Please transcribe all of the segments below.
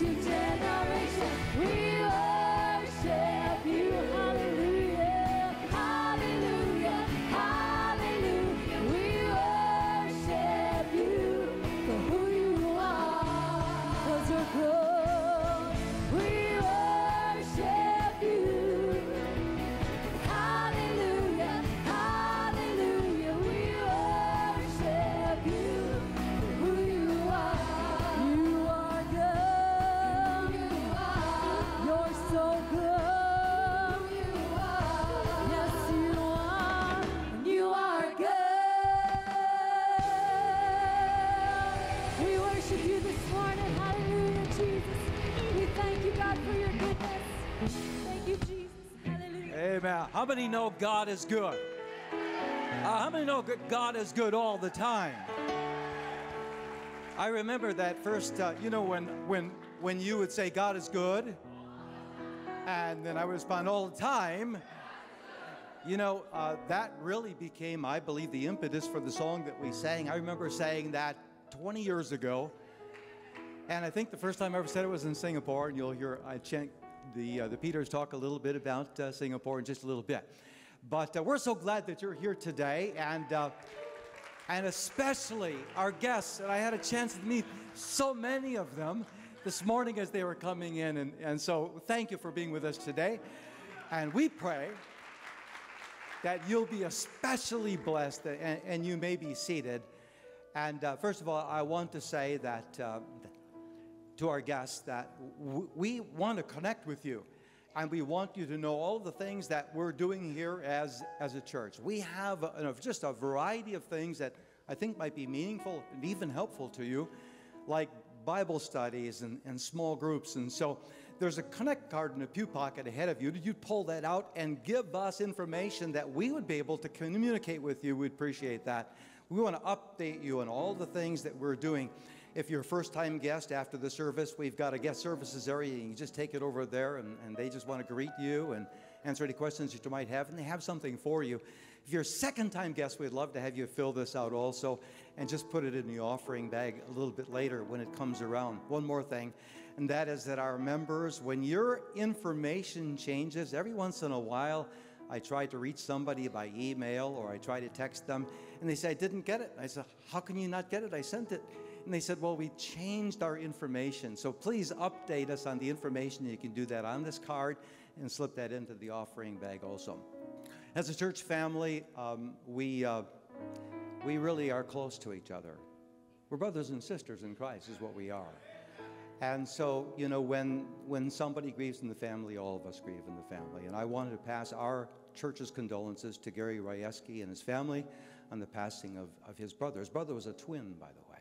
generation How many know God is good? Uh, how many know God is good all the time? I remember that first, uh, you know, when, when, when you would say God is good, and then I would respond all the time. You know, uh, that really became, I believe, the impetus for the song that we sang. I remember saying that 20 years ago. And I think the first time I ever said it was in Singapore, and you'll hear I chant the, uh, the Peters talk a little bit about uh, Singapore in just a little bit. But uh, we're so glad that you're here today, and, uh, and especially our guests. And I had a chance to meet so many of them this morning as they were coming in. And, and so thank you for being with us today. And we pray that you'll be especially blessed and, and you may be seated. And uh, first of all, I want to say that uh, to our guests that we want to connect with you. And we want you to know all the things that we're doing here as, as a church. We have a- just a variety of things that I think might be meaningful and even helpful to you, like Bible studies and, and small groups. And so there's a connect card in a pew pocket ahead of you. Did you pull that out and give us information that we would be able to communicate with you? We'd appreciate that. We want to update you on all the things that we're doing. If you're a first time guest after the service, we've got a guest services area. You just take it over there, and, and they just want to greet you and answer any questions that you might have, and they have something for you. If you're a second time guest, we'd love to have you fill this out also and just put it in the offering bag a little bit later when it comes around. One more thing, and that is that our members, when your information changes, every once in a while, I try to reach somebody by email or I try to text them, and they say, I didn't get it. I said, How can you not get it? I sent it. And they said, Well, we changed our information. So please update us on the information. You can do that on this card and slip that into the offering bag also. As a church family, um, we, uh, we really are close to each other. We're brothers and sisters in Christ, is what we are. And so, you know, when, when somebody grieves in the family, all of us grieve in the family. And I wanted to pass our church's condolences to Gary Rajewski and his family on the passing of, of his brother. His brother was a twin, by the way.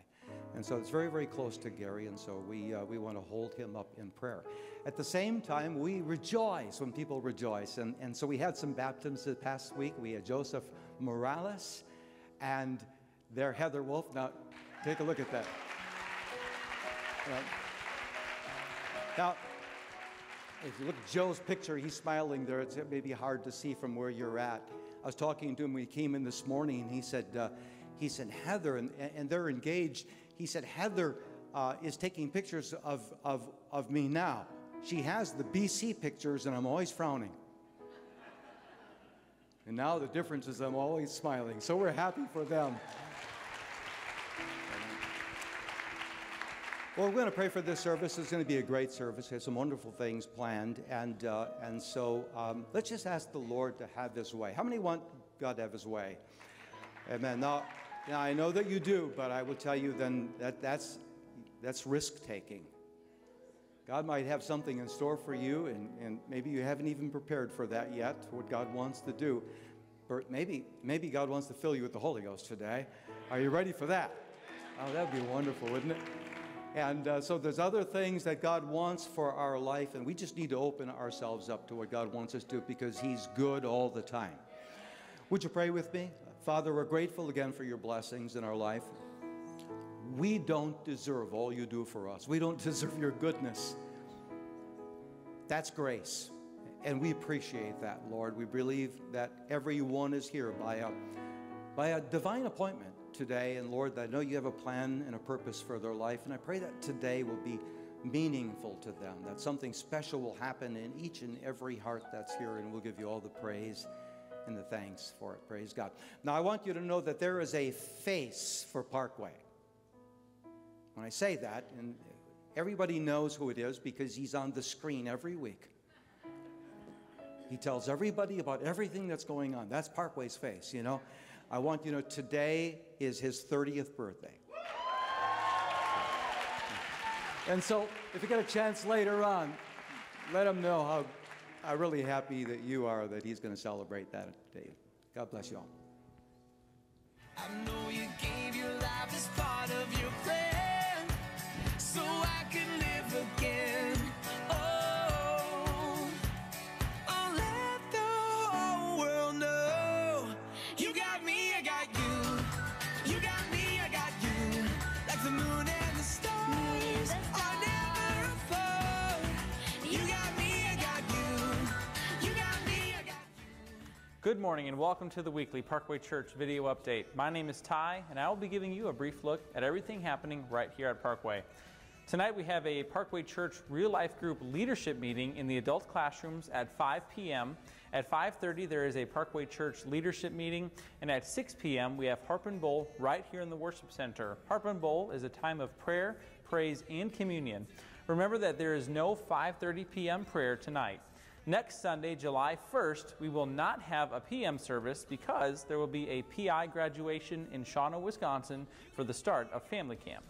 And so it's very, very close to Gary, and so we, uh, we want to hold him up in prayer. At the same time, we rejoice when people rejoice. And, and so we had some baptisms this past week. We had Joseph Morales and their Heather Wolf. Now, take a look at that. Now, if you look at Joe's picture, he's smiling there. It's maybe hard to see from where you're at. I was talking to him when he came in this morning, and he said, uh, he said, Heather, and, and they're engaged. He said, Heather uh, is taking pictures of, of, of me now. She has the BC pictures, and I'm always frowning. And now the difference is I'm always smiling. So we're happy for them. Well, we're going to pray for this service. It's going to be a great service. Has some wonderful things planned, and uh, and so um, let's just ask the Lord to have His way. How many want God to have His way? Amen. Now, now I know that you do, but I will tell you then that that's that's risk taking. God might have something in store for you, and, and maybe you haven't even prepared for that yet, what God wants to do. But maybe, maybe God wants to fill you with the Holy Ghost today. Are you ready for that? Oh, that would be wonderful, wouldn't it? And uh, so there's other things that God wants for our life, and we just need to open ourselves up to what God wants us to do because He's good all the time. Would you pray with me? Father, we're grateful again for your blessings in our life. We don't deserve all you do for us, we don't deserve your goodness. That's grace. And we appreciate that, Lord. We believe that everyone is here by a, by a divine appointment today. And Lord, I know you have a plan and a purpose for their life. And I pray that today will be meaningful to them, that something special will happen in each and every heart that's here. And we'll give you all the praise and the thanks for it. Praise God. Now, I want you to know that there is a face for Parkway. When I say that, and everybody knows who it is because he's on the screen every week. He tells everybody about everything that's going on. That's Parkway's face, you know. I want you to know today is his 30th birthday. And so, if you get a chance later on, let him know how, how really happy that you are that he's going to celebrate that day. God bless you all. I know you gave your life as part of your plan so I can live again. Good morning and welcome to the weekly Parkway Church video update. My name is Ty and I will be giving you a brief look at everything happening right here at Parkway. Tonight we have a Parkway Church real life group leadership meeting in the adult classrooms at 5 p.m. At 5:30 there is a Parkway Church leadership meeting and at 6 p.m. we have Harp and Bowl right here in the worship center. Harp and Bowl is a time of prayer, praise and communion. Remember that there is no 5:30 p.m. prayer tonight. Next Sunday, July 1st, we will not have a PM service because there will be a PI graduation in Shawano, Wisconsin for the start of family camp.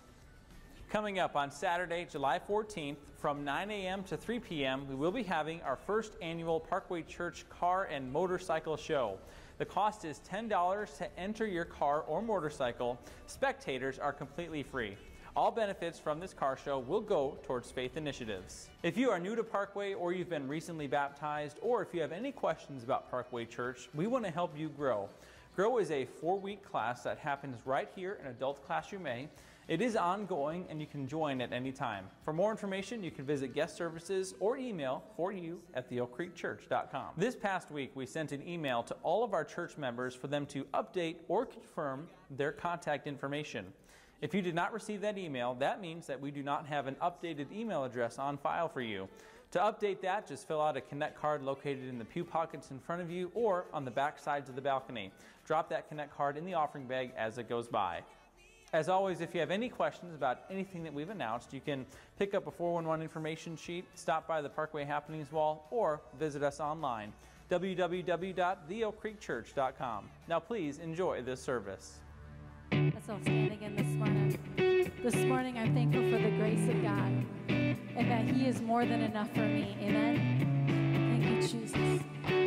Coming up on Saturday, July 14th, from 9 a.m. to 3 p.m., we will be having our first annual Parkway Church Car and Motorcycle Show. The cost is $10 to enter your car or motorcycle. Spectators are completely free. All benefits from this car show will go towards faith initiatives. If you are new to Parkway or you've been recently baptized, or if you have any questions about Parkway Church, we want to help you grow. Grow is a four week class that happens right here in Adult Classroom A. It is ongoing and you can join at any time. For more information, you can visit guest services or email for you at theoakcreekchurch.com. This past week, we sent an email to all of our church members for them to update or confirm their contact information. If you did not receive that email, that means that we do not have an updated email address on file for you. To update that, just fill out a Connect card located in the pew pockets in front of you or on the back sides of the balcony. Drop that Connect card in the offering bag as it goes by. As always, if you have any questions about anything that we've announced, you can pick up a 411 information sheet, stop by the Parkway Happenings wall, or visit us online www.theoakcreekchurch.com. Now, please enjoy this service. Let's all stand again this morning. This morning, I'm thankful for the grace of God and that He is more than enough for me. Amen. Thank you, Jesus.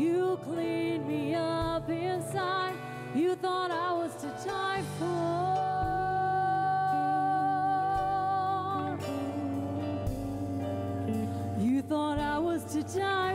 You cleaned me up inside. You thought I was too tired for. You thought I was too tired.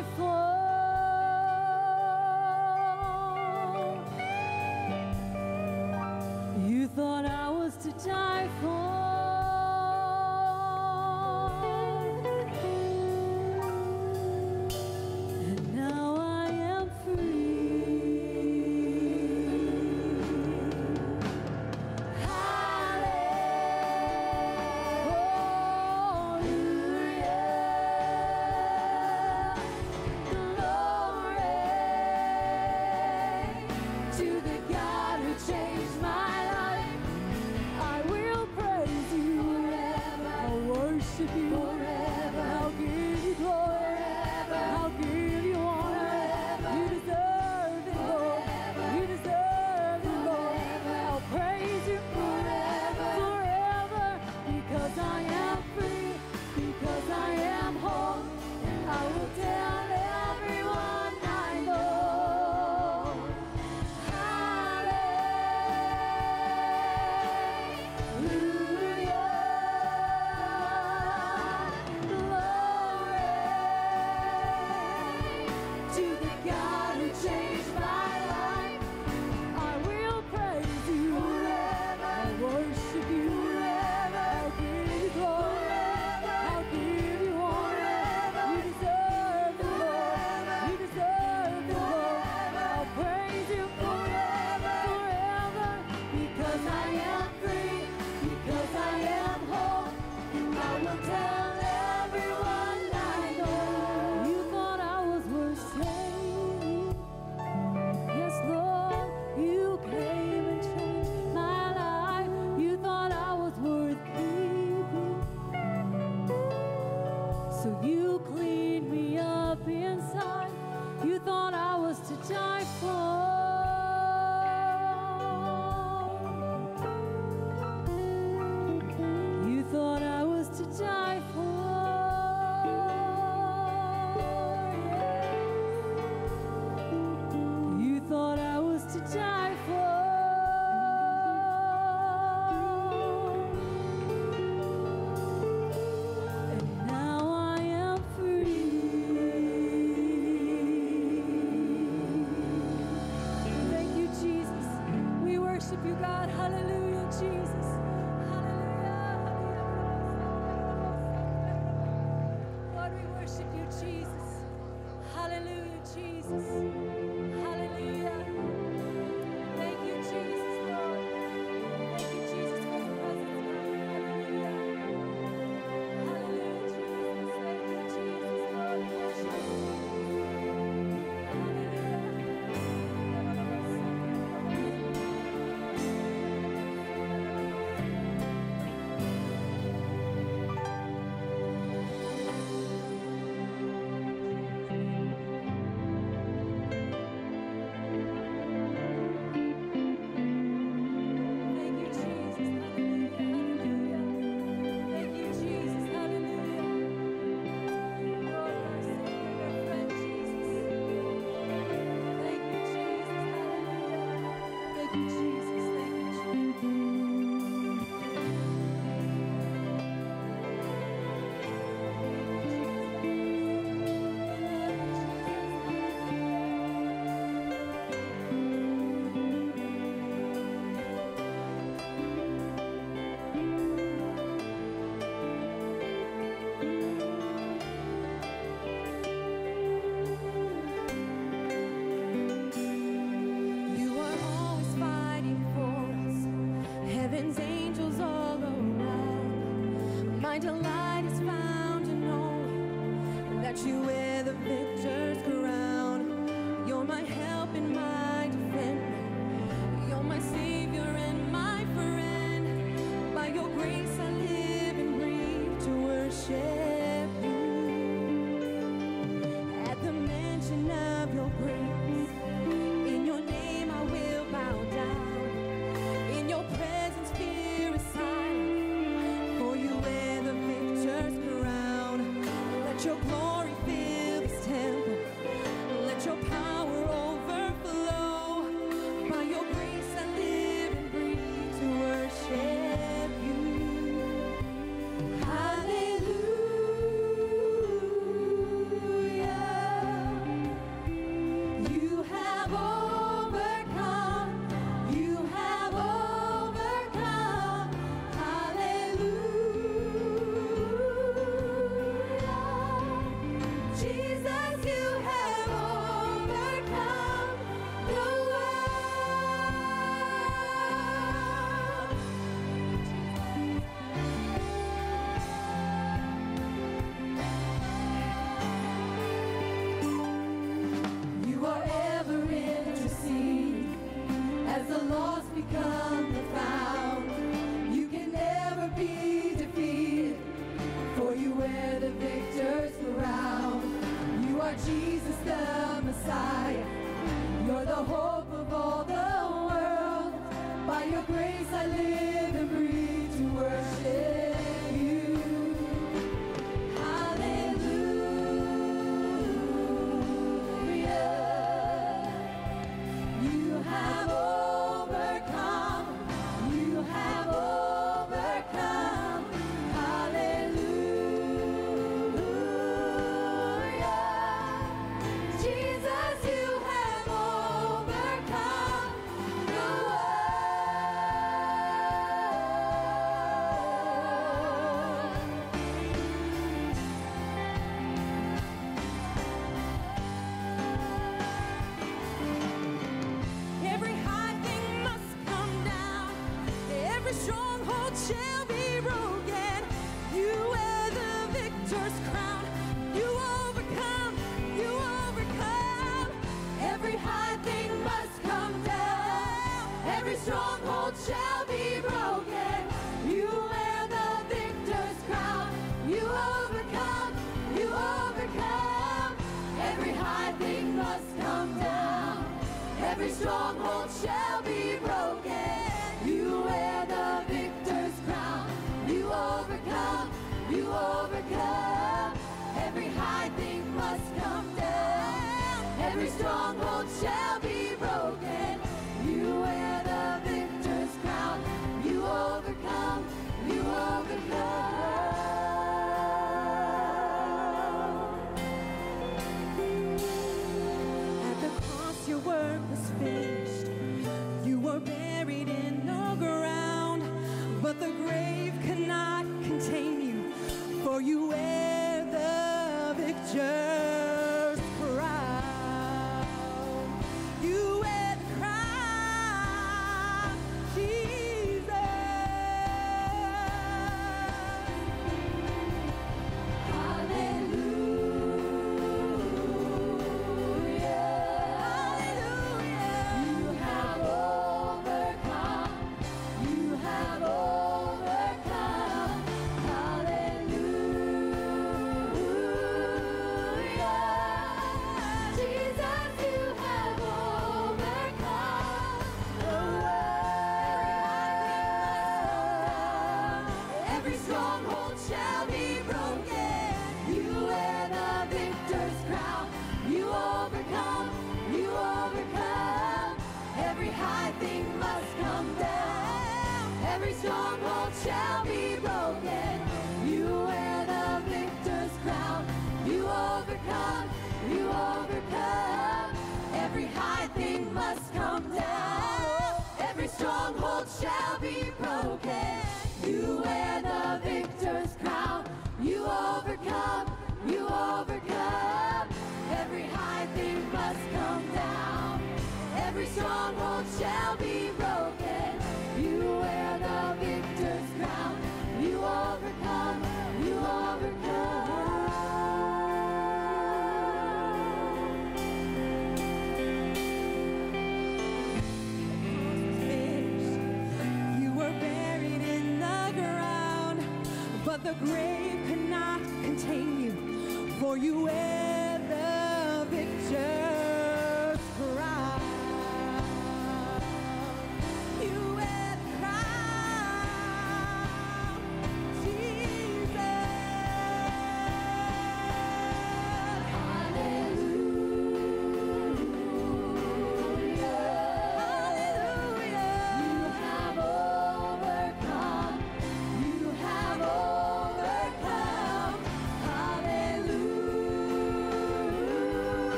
Every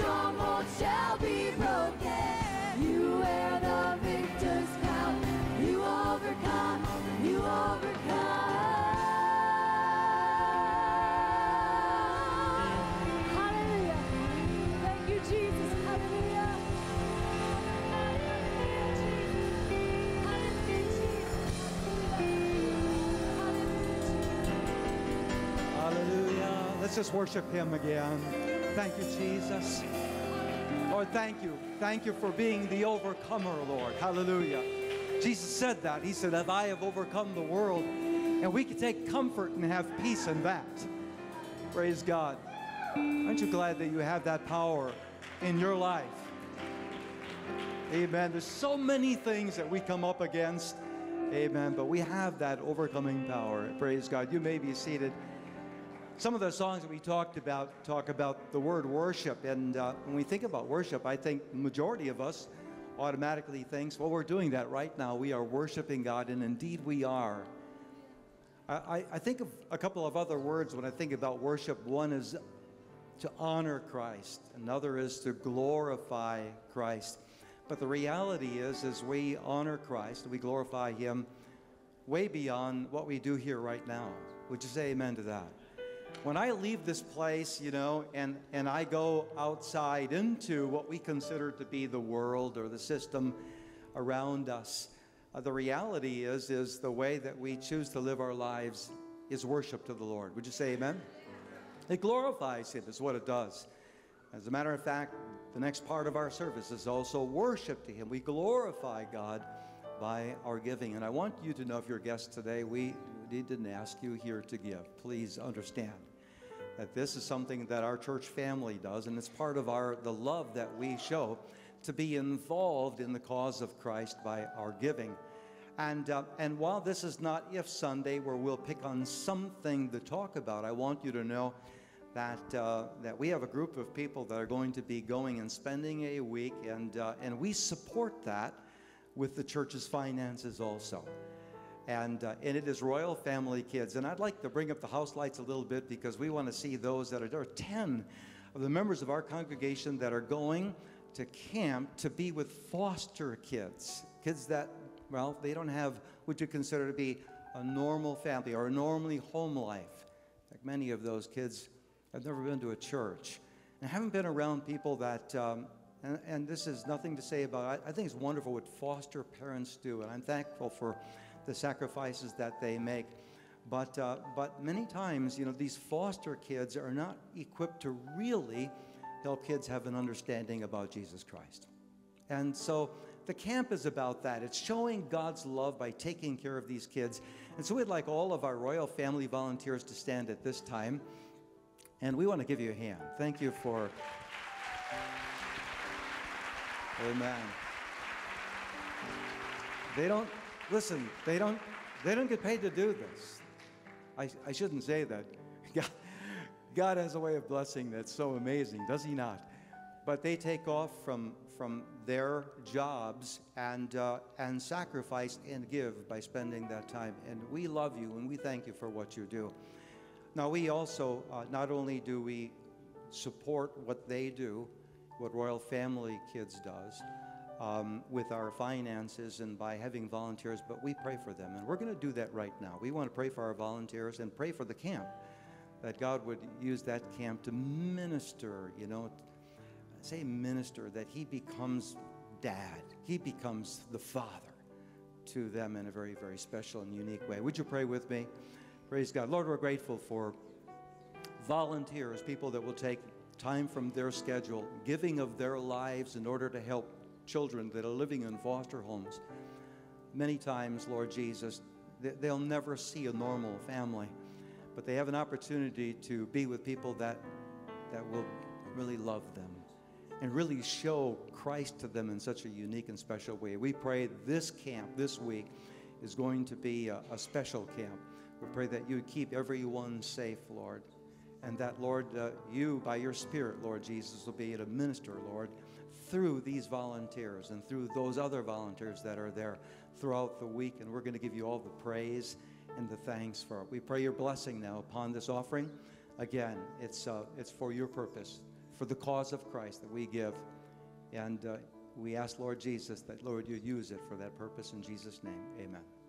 stronghold shall be broken. You wear the victor's crown. You overcome. You overcome. Hallelujah. Thank you, Jesus. Hallelujah. Hallelujah. Let's just worship him again. Thank you, Jesus. Lord, thank you. Thank you for being the overcomer, Lord. Hallelujah. Jesus said that. He said, If I have overcome the world, and we can take comfort and have peace in that. Praise God. Aren't you glad that you have that power in your life? Amen. There's so many things that we come up against. Amen. But we have that overcoming power. Praise God. You may be seated. Some of the songs that we talked about talk about the word worship. And uh, when we think about worship, I think the majority of us automatically thinks, well, we're doing that right now. We are worshiping God, and indeed we are. I, I, I think of a couple of other words when I think about worship. One is to honor Christ. Another is to glorify Christ. But the reality is, as we honor Christ, we glorify Him way beyond what we do here right now. Would you say amen to that? When I leave this place, you know, and, and I go outside into what we consider to be the world or the system around us, uh, the reality is, is the way that we choose to live our lives is worship to the Lord. Would you say amen? It glorifies Him, is what it does. As a matter of fact, the next part of our service is also worship to Him. We glorify God by our giving. And I want you to know, if you're a guest today, we didn't ask you here to give. Please understand that this is something that our church family does, and it's part of our the love that we show to be involved in the cause of Christ by our giving. And, uh, and while this is not If Sunday, where we'll pick on something to talk about, I want you to know that, uh, that we have a group of people that are going to be going and spending a week, and, uh, and we support that with the church's finances also. And, uh, and it is Royal Family Kids. And I'd like to bring up the house lights a little bit because we want to see those that are, there are 10 of the members of our congregation that are going to camp to be with foster kids, kids that, well, they don't have what you consider to be a normal family or a normally home life. Like many of those kids have never been to a church and haven't been around people that, um, and, and this is nothing to say about, I, I think it's wonderful what foster parents do, and I'm thankful for the sacrifices that they make. But, uh, but many times, you know, these foster kids are not equipped to really help kids have an understanding about Jesus Christ. And so the camp is about that. It's showing God's love by taking care of these kids. And so we'd like all of our Royal Family volunteers to stand at this time. And we want to give you a hand. Thank you for. Amen. They don't Listen, they don't, they don't get paid to do this. I, I shouldn't say that. God, God has a way of blessing that's so amazing, does He not? But they take off from, from their jobs and, uh, and sacrifice and give by spending that time. And we love you and we thank you for what you do. Now, we also, uh, not only do we support what they do, what Royal Family Kids does, um, with our finances and by having volunteers, but we pray for them. And we're going to do that right now. We want to pray for our volunteers and pray for the camp, that God would use that camp to minister, you know, say minister, that He becomes dad, He becomes the father to them in a very, very special and unique way. Would you pray with me? Praise God. Lord, we're grateful for volunteers, people that will take time from their schedule, giving of their lives in order to help children that are living in foster homes. Many times, Lord Jesus, they'll never see a normal family, but they have an opportunity to be with people that, that will really love them and really show Christ to them in such a unique and special way. We pray this camp this week is going to be a, a special camp. We pray that you keep everyone safe, Lord, and that, Lord, uh, you, by your Spirit, Lord Jesus, will be able to minister, Lord, through these volunteers and through those other volunteers that are there throughout the week. And we're going to give you all the praise and the thanks for it. We pray your blessing now upon this offering. Again, it's, uh, it's for your purpose, for the cause of Christ that we give. And uh, we ask, Lord Jesus, that, Lord, you use it for that purpose. In Jesus' name, amen.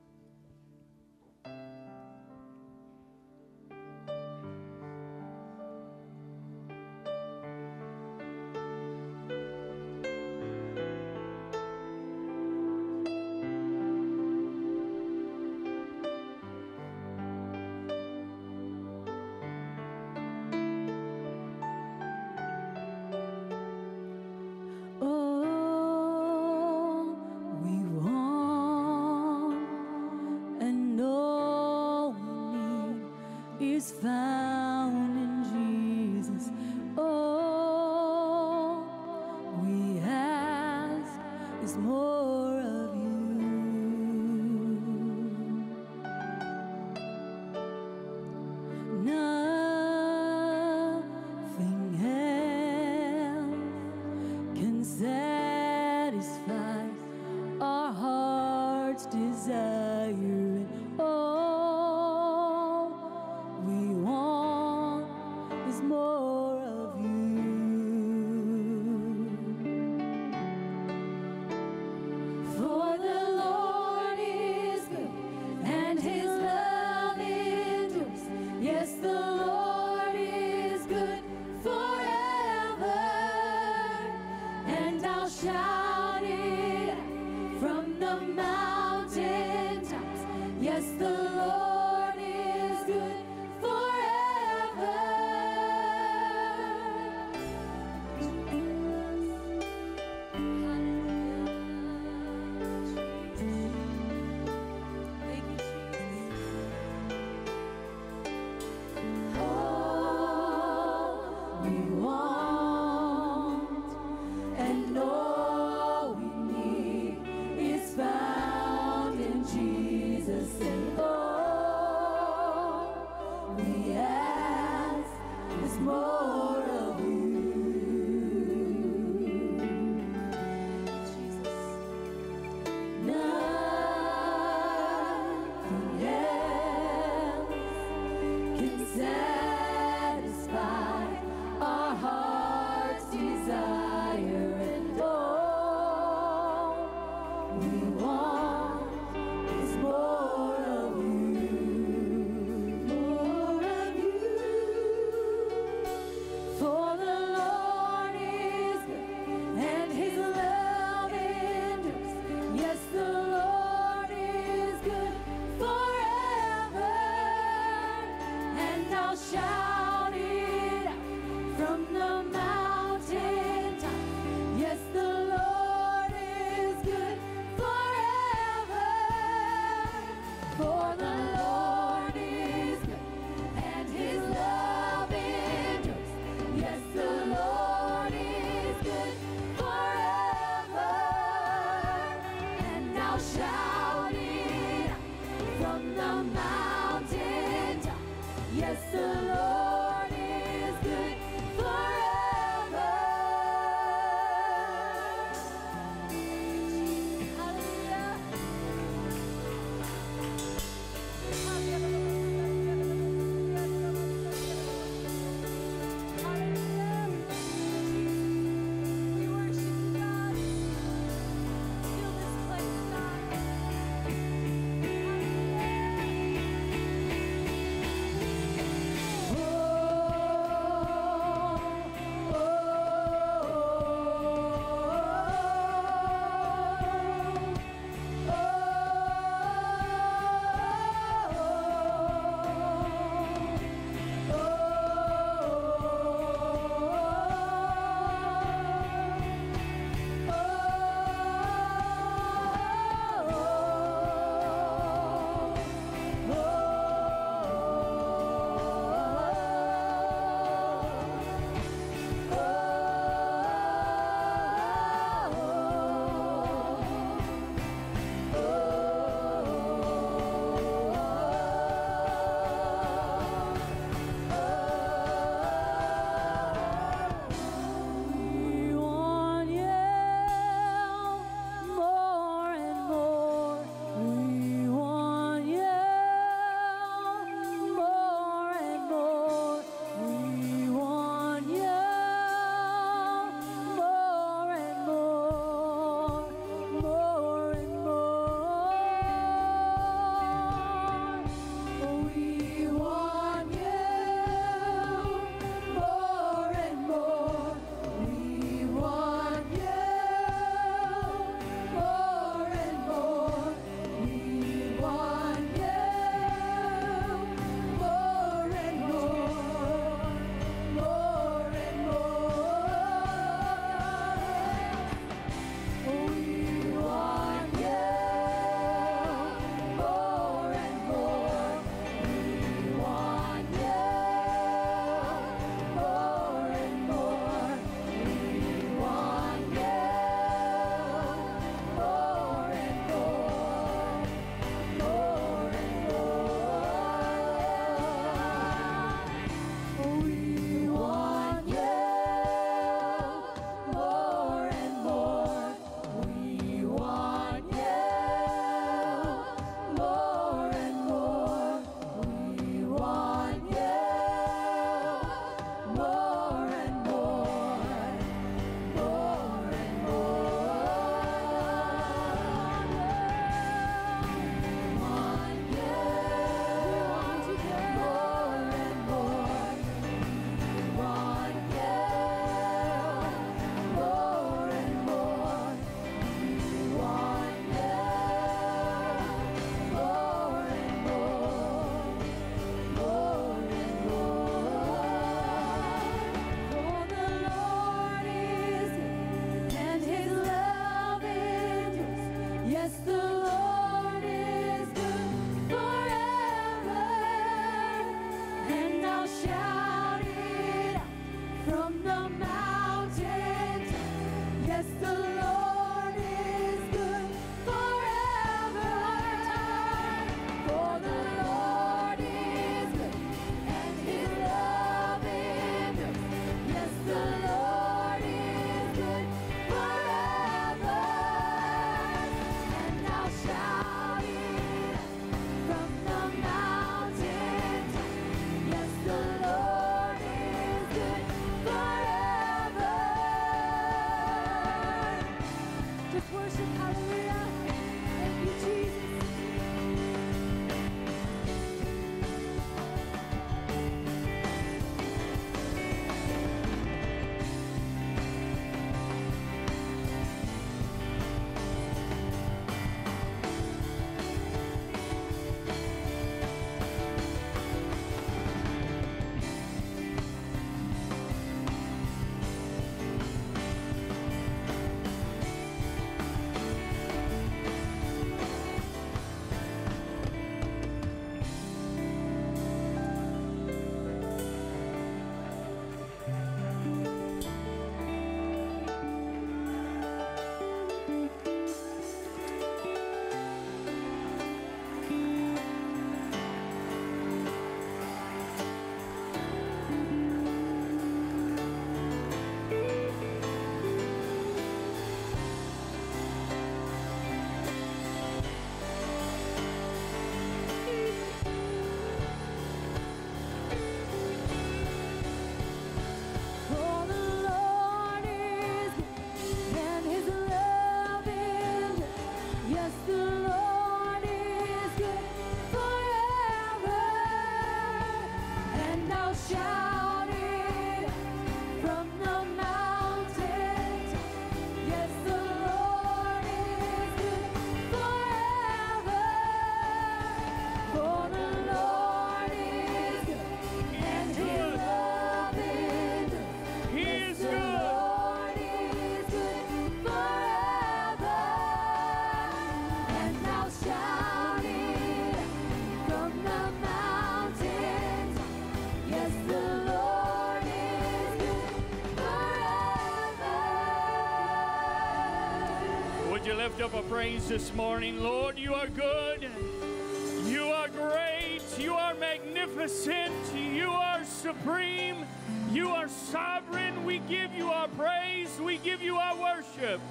Up a praise this morning? Lord, you are good. You are great. You are magnificent. You are supreme. You are sovereign. We give you our praise. We give you our worship.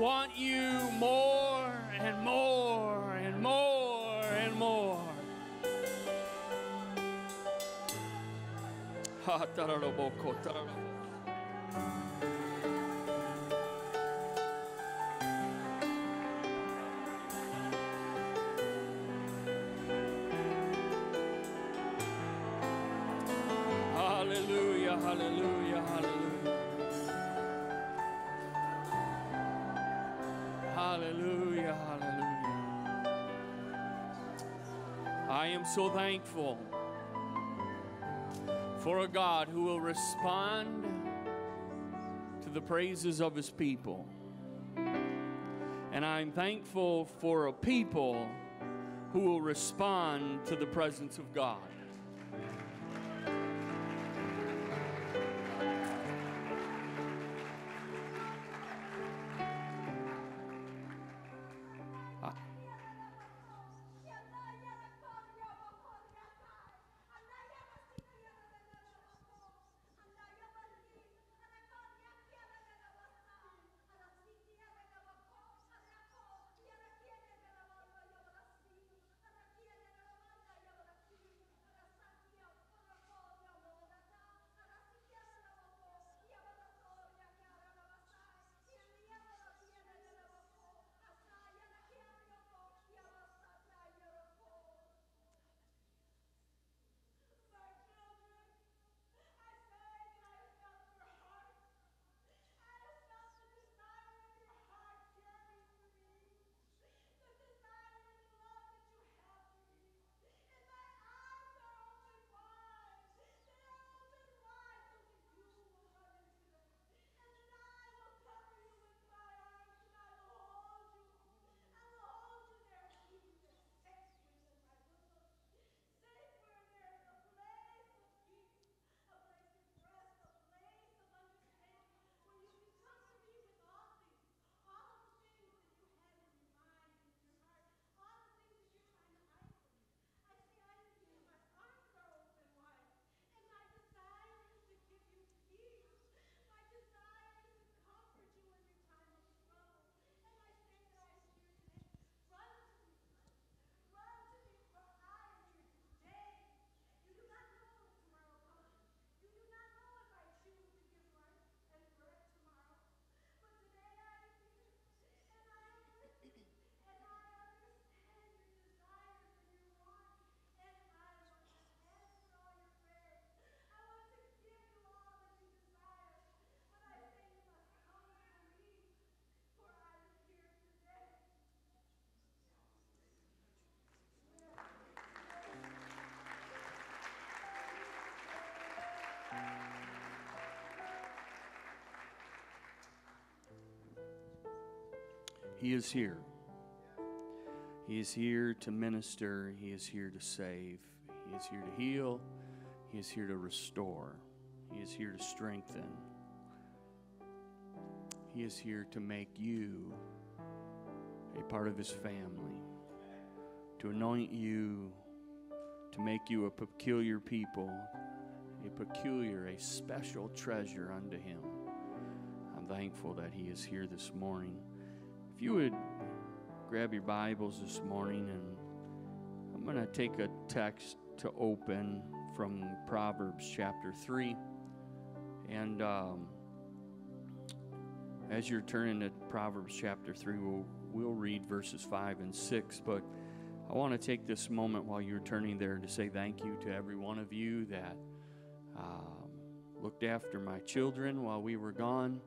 Want you more and more and more and more. Ha, am so thankful for a God who will respond to the praises of his people. And I'm thankful for a people who will respond to the presence of God. He is here. He is here to minister. He is here to save. He is here to heal. He is here to restore. He is here to strengthen. He is here to make you a part of His family, to anoint you, to make you a peculiar people, a peculiar, a special treasure unto Him. I'm thankful that He is here this morning. If you would grab your Bibles this morning, and I'm going to take a text to open from Proverbs chapter 3. And um, as you're turning to Proverbs chapter 3, we'll, we'll read verses 5 and 6. But I want to take this moment while you're turning there to say thank you to every one of you that um, looked after my children while we were gone,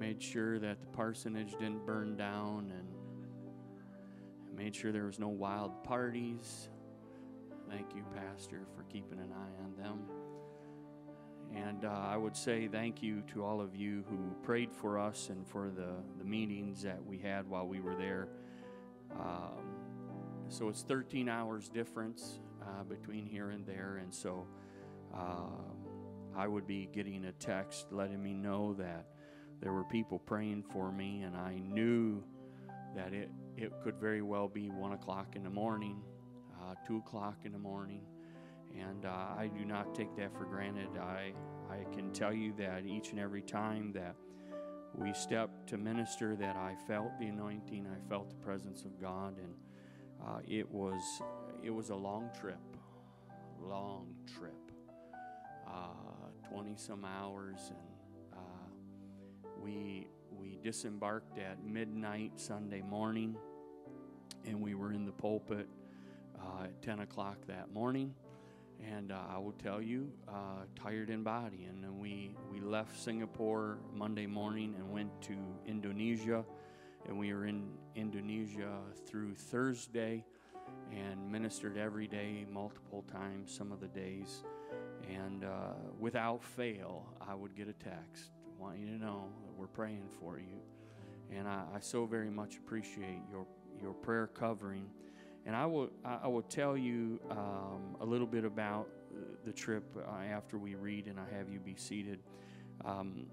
made sure that the parsonage didn't burn down, and made sure there was no wild parties. Thank you, Pastor, for keeping an eye on them. And uh, I would say thank you to all of you who prayed for us and for the, the meetings that we had while we were there. Um, so it's 13 hours difference uh, between here and there. And so uh, I would be getting a text letting me know that there were people praying for me, and I knew that it, it could very well be 1 o'clock in the morning, uh, 2 o'clock in the morning and uh, I do not take that for granted. I, I can tell you that each and every time that we stepped to minister, that I felt the anointing, I felt the presence of God, and uh, it was it was a long trip, long trip, twenty uh, some hours, and we we disembarked at midnight Sunday morning, and we were in the pulpit uh, at ten o'clock that morning and uh, I will tell you, uh, tired in body. And then we, we left Singapore Monday morning and went to Indonesia. And we were in Indonesia through Thursday and ministered every day, multiple times, some of the days. And uh, without fail, I would get a text. I want you to know we're praying for you. And I, I so very much appreciate your, your prayer covering and I will, I will tell you um, a little bit about the trip uh, after we read, and I have you be seated. Um,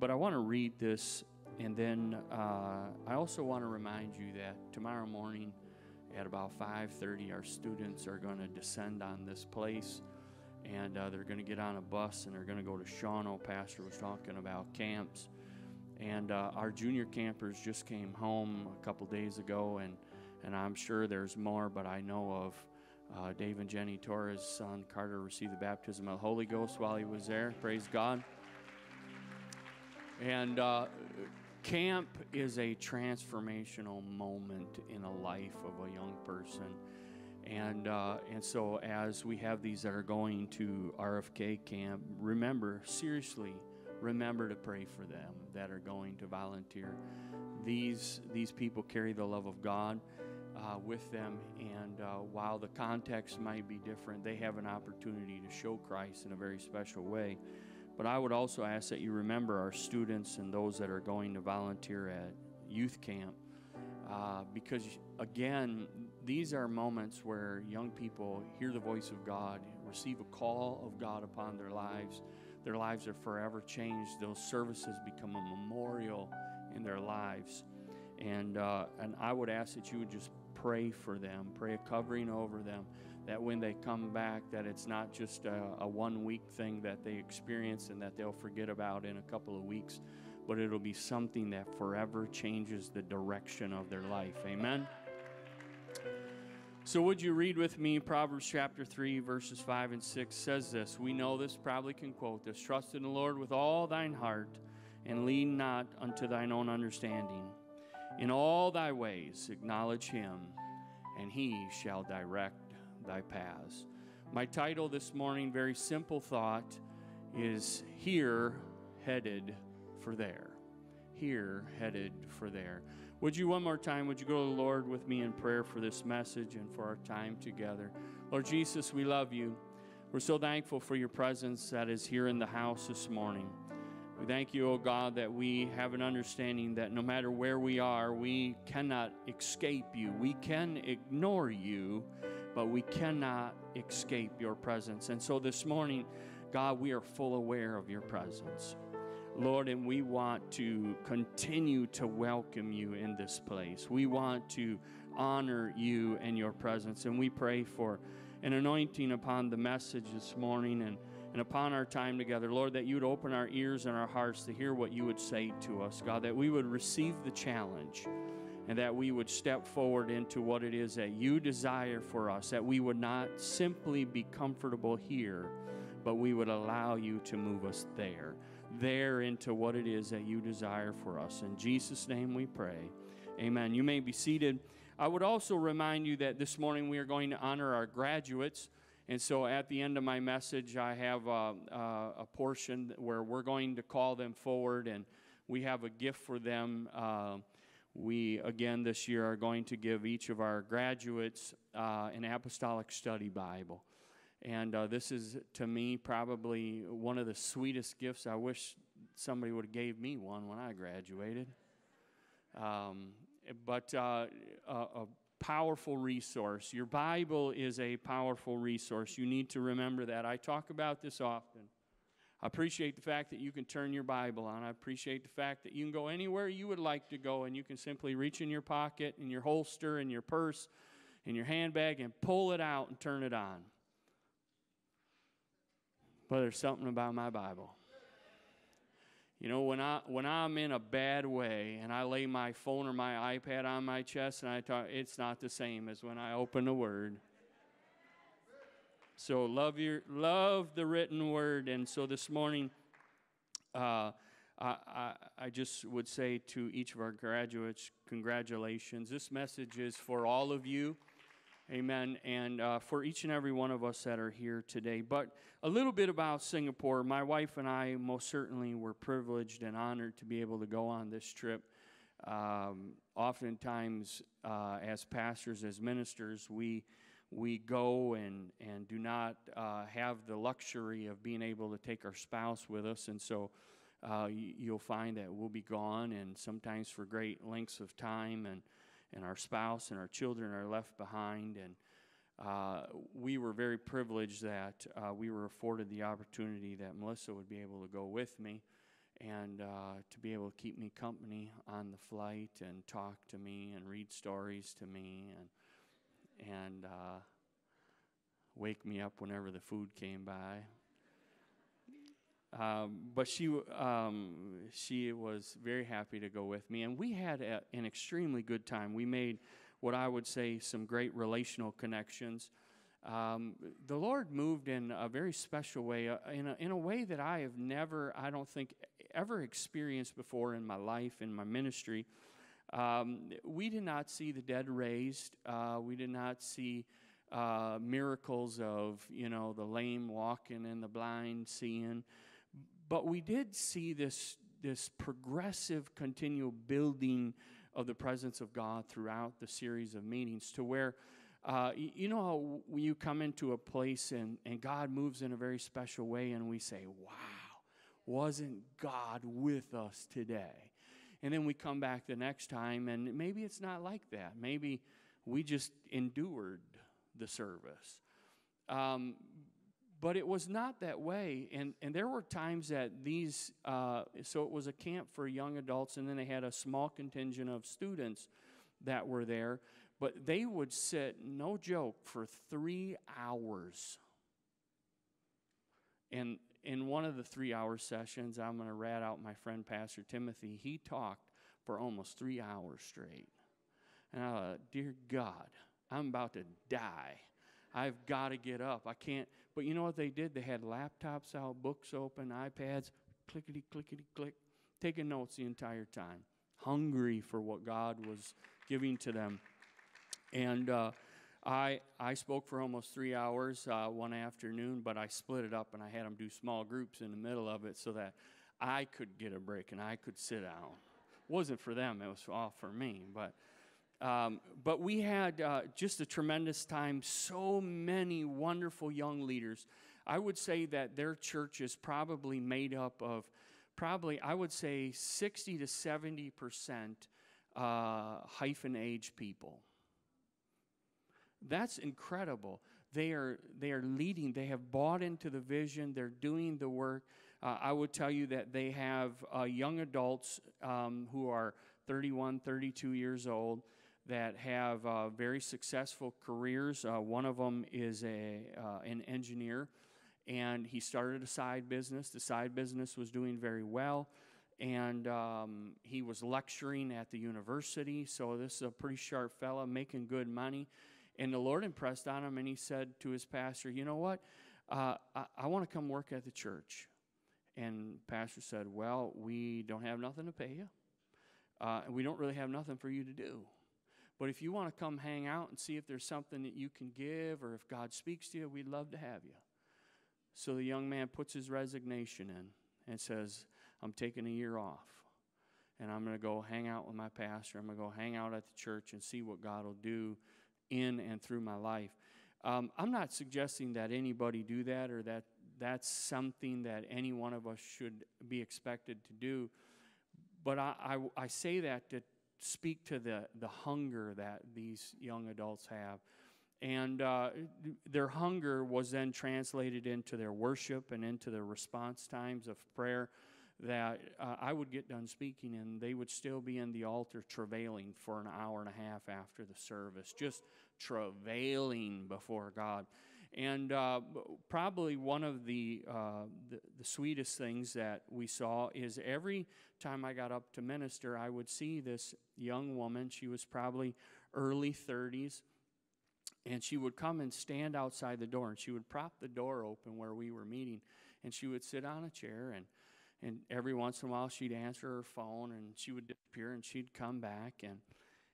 but I want to read this, and then uh, I also want to remind you that tomorrow morning at about 5:30, our students are going to descend on this place, and uh, they're going to get on a bus and they're going to go to Shawano. Pastor was talking about camps, and uh, our junior campers just came home a couple days ago, and and I'm sure there's more, but I know of uh, Dave and Jenny Torres' son Carter received the baptism of the Holy Ghost while he was there. Praise God. And uh, camp is a transformational moment in a life of a young person. And, uh, and so, as we have these that are going to RFK camp, remember, seriously, remember to pray for them that are going to volunteer. These, these people carry the love of God uh, with them. And uh, while the context might be different, they have an opportunity to show Christ in a very special way. But I would also ask that you remember our students and those that are going to volunteer at youth camp. Uh, because, again, these are moments where young people hear the voice of God, receive a call of God upon their lives. Their lives are forever changed. Those services become a memorial in their lives. And, uh, and I would ask that you would just pray for them, pray a covering over them, that when they come back, that it's not just a, a one week thing that they experience and that they'll forget about in a couple of weeks, but it'll be something that forever changes the direction of their life. Amen. So, would you read with me Proverbs chapter 3, verses 5 and 6 says this. We know this, probably can quote this. Trust in the Lord with all thine heart, and lean not unto thine own understanding. In all thy ways acknowledge him, and he shall direct thy paths. My title this morning, very simple thought, is Here Headed for There. Here Headed for There. Would you, one more time, would you go to the Lord with me in prayer for this message and for our time together? Lord Jesus, we love you. We're so thankful for your presence that is here in the house this morning. We thank you, O oh God, that we have an understanding that no matter where we are, we cannot escape you. We can ignore you, but we cannot escape your presence. And so this morning, God, we are full aware of your presence. Lord, and we want to continue to welcome you in this place. We want to honor you and your presence. And we pray for an anointing upon the message this morning and and upon our time together. Lord, that you would open our ears and our hearts to hear what you would say to us, God, that we would receive the challenge and that we would step forward into what it is that you desire for us, that we would not simply be comfortable here, but we would allow you to move us there, there into what it is that you desire for us. In Jesus' name we pray. Amen. You may be seated. I would also remind you that this morning we are going to honor our graduates. And so at the end of my message, I have a, a, a portion where we're going to call them forward and we have a gift for them. Uh, we, again, this year are going to give each of our graduates uh, an apostolic study Bible. And uh, this is, to me, probably one of the sweetest gifts. I wish somebody would have gave me one when I graduated. Um, but uh, a, a powerful resource. Your Bible is a powerful resource. You need to remember that. I talk about this often. I appreciate the fact that you can turn your Bible on. I appreciate the fact that you can go anywhere you would like to go and you can simply reach in your pocket, in your holster, in your purse, in your handbag, and pull it out and turn it on. But there's something about my Bible. You know, when I when I'm in a bad way and I lay my phone or my iPad on my chest and I talk, it's not the same as when I open the Word. So love your love the written Word, and so this morning, uh, I, I I just would say to each of our graduates, congratulations. This message is for all of you. Amen. And uh, for each and every one of us that are here today. But a little bit about Singapore. My wife and I most certainly were privileged and honored to be able to go on this trip. Um, oftentimes, uh, as pastors, as ministers, we we go and, and do not uh, have the luxury of being able to take our spouse with us. And so uh, you'll find that we'll be gone, and sometimes for great lengths of time. And and our spouse and our children are left behind. And uh, we were very privileged that uh, we were afforded the opportunity that Melissa would be able to go with me and uh, to be able to keep me company on the flight and talk to me and read stories to me and and uh, wake me up whenever the food came by. Um, but she um, she was very happy to go with me, and we had a, an extremely good time. We made what I would say some great relational connections. Um, the Lord moved in a very special way, uh, in, a, in a way that I have never, I don't think, ever experienced before in my life, in my ministry. Um, we did not see the dead raised. Uh, we did not see uh, miracles of, you know, the lame walking and the blind seeing. But we did see this, this progressive, continual building of the presence of God throughout the series of meetings to where, uh, you, know how when you come into a place and, and God moves in a very special way and we say, wow, wasn't God with us today? And then we come back the next time and maybe it's not like that. Maybe we just endured the service. Um, but it was not that way. And, and there were times that these, uh, so it was a camp for young adults, and then they had a small contingent of students that were there. But they would sit, no joke, for three hours. And in one of the three hour sessions, I'm going to rat out my friend Pastor Timothy. He talked for almost three hours straight. And I thought, Dear God, I'm about to die. I've got to get up. I can't. But you know what they did? They had laptops out, books open, iPads, clickety, clickety, click, taking notes the entire time, hungry for what God was giving to them. And uh, I, I spoke for almost three hours uh, one afternoon, but I split it up and I had them do small groups in the middle of it so that I could get a break and I could sit down. It wasn't for them, it was all for me. But um, but we had uh, just a tremendous time, so many wonderful young leaders. I would say that their church is probably made up of probably, I would say, 60 to 70 percent uh, hyphen age people. That's incredible. They are, they are leading, they have bought into the vision, they're doing the work. Uh, I would tell you that they have uh, young adults um, who are 31, 32 years old that have uh, very successful careers. Uh, one of them is a, uh, an engineer, and he started a side business. The side business was doing very well, and um, he was lecturing at the university. So this is a pretty sharp fella making good money. And the Lord impressed on him, and he said to his pastor, "You know what? Uh, I, I want to come work at the church." And pastor said, "Well, we don't have nothing to pay you, uh, and we don't really have nothing for you to do." But if you want to come hang out and see if there's something that you can give or if God speaks to you, we'd love to have you. So the young man puts his resignation in and says, I'm taking a year off. And I'm going to go hang out with my pastor. I'm going to go hang out at the church and see what God will do in and through my life. Um, I'm not suggesting that anybody do that or that that's something that any one of us should be expected to do. But I, I, I say that to speak to the, the hunger that these young adults have. And uh, their hunger was then translated into their worship and into their response times of prayer. That uh, I would get done speaking, and they would still be in the altar travailing for an hour and a half after the service, just travailing before God. And uh, probably one of the, uh, the, the sweetest things that we saw is every time I got up to minister, I would see this young woman. She was probably early 30s, and she would come and stand outside the door, and she would prop the door open where we were meeting, and she would sit on a chair, and and every once in a while she'd answer her phone, and she would disappear, and she'd come back, and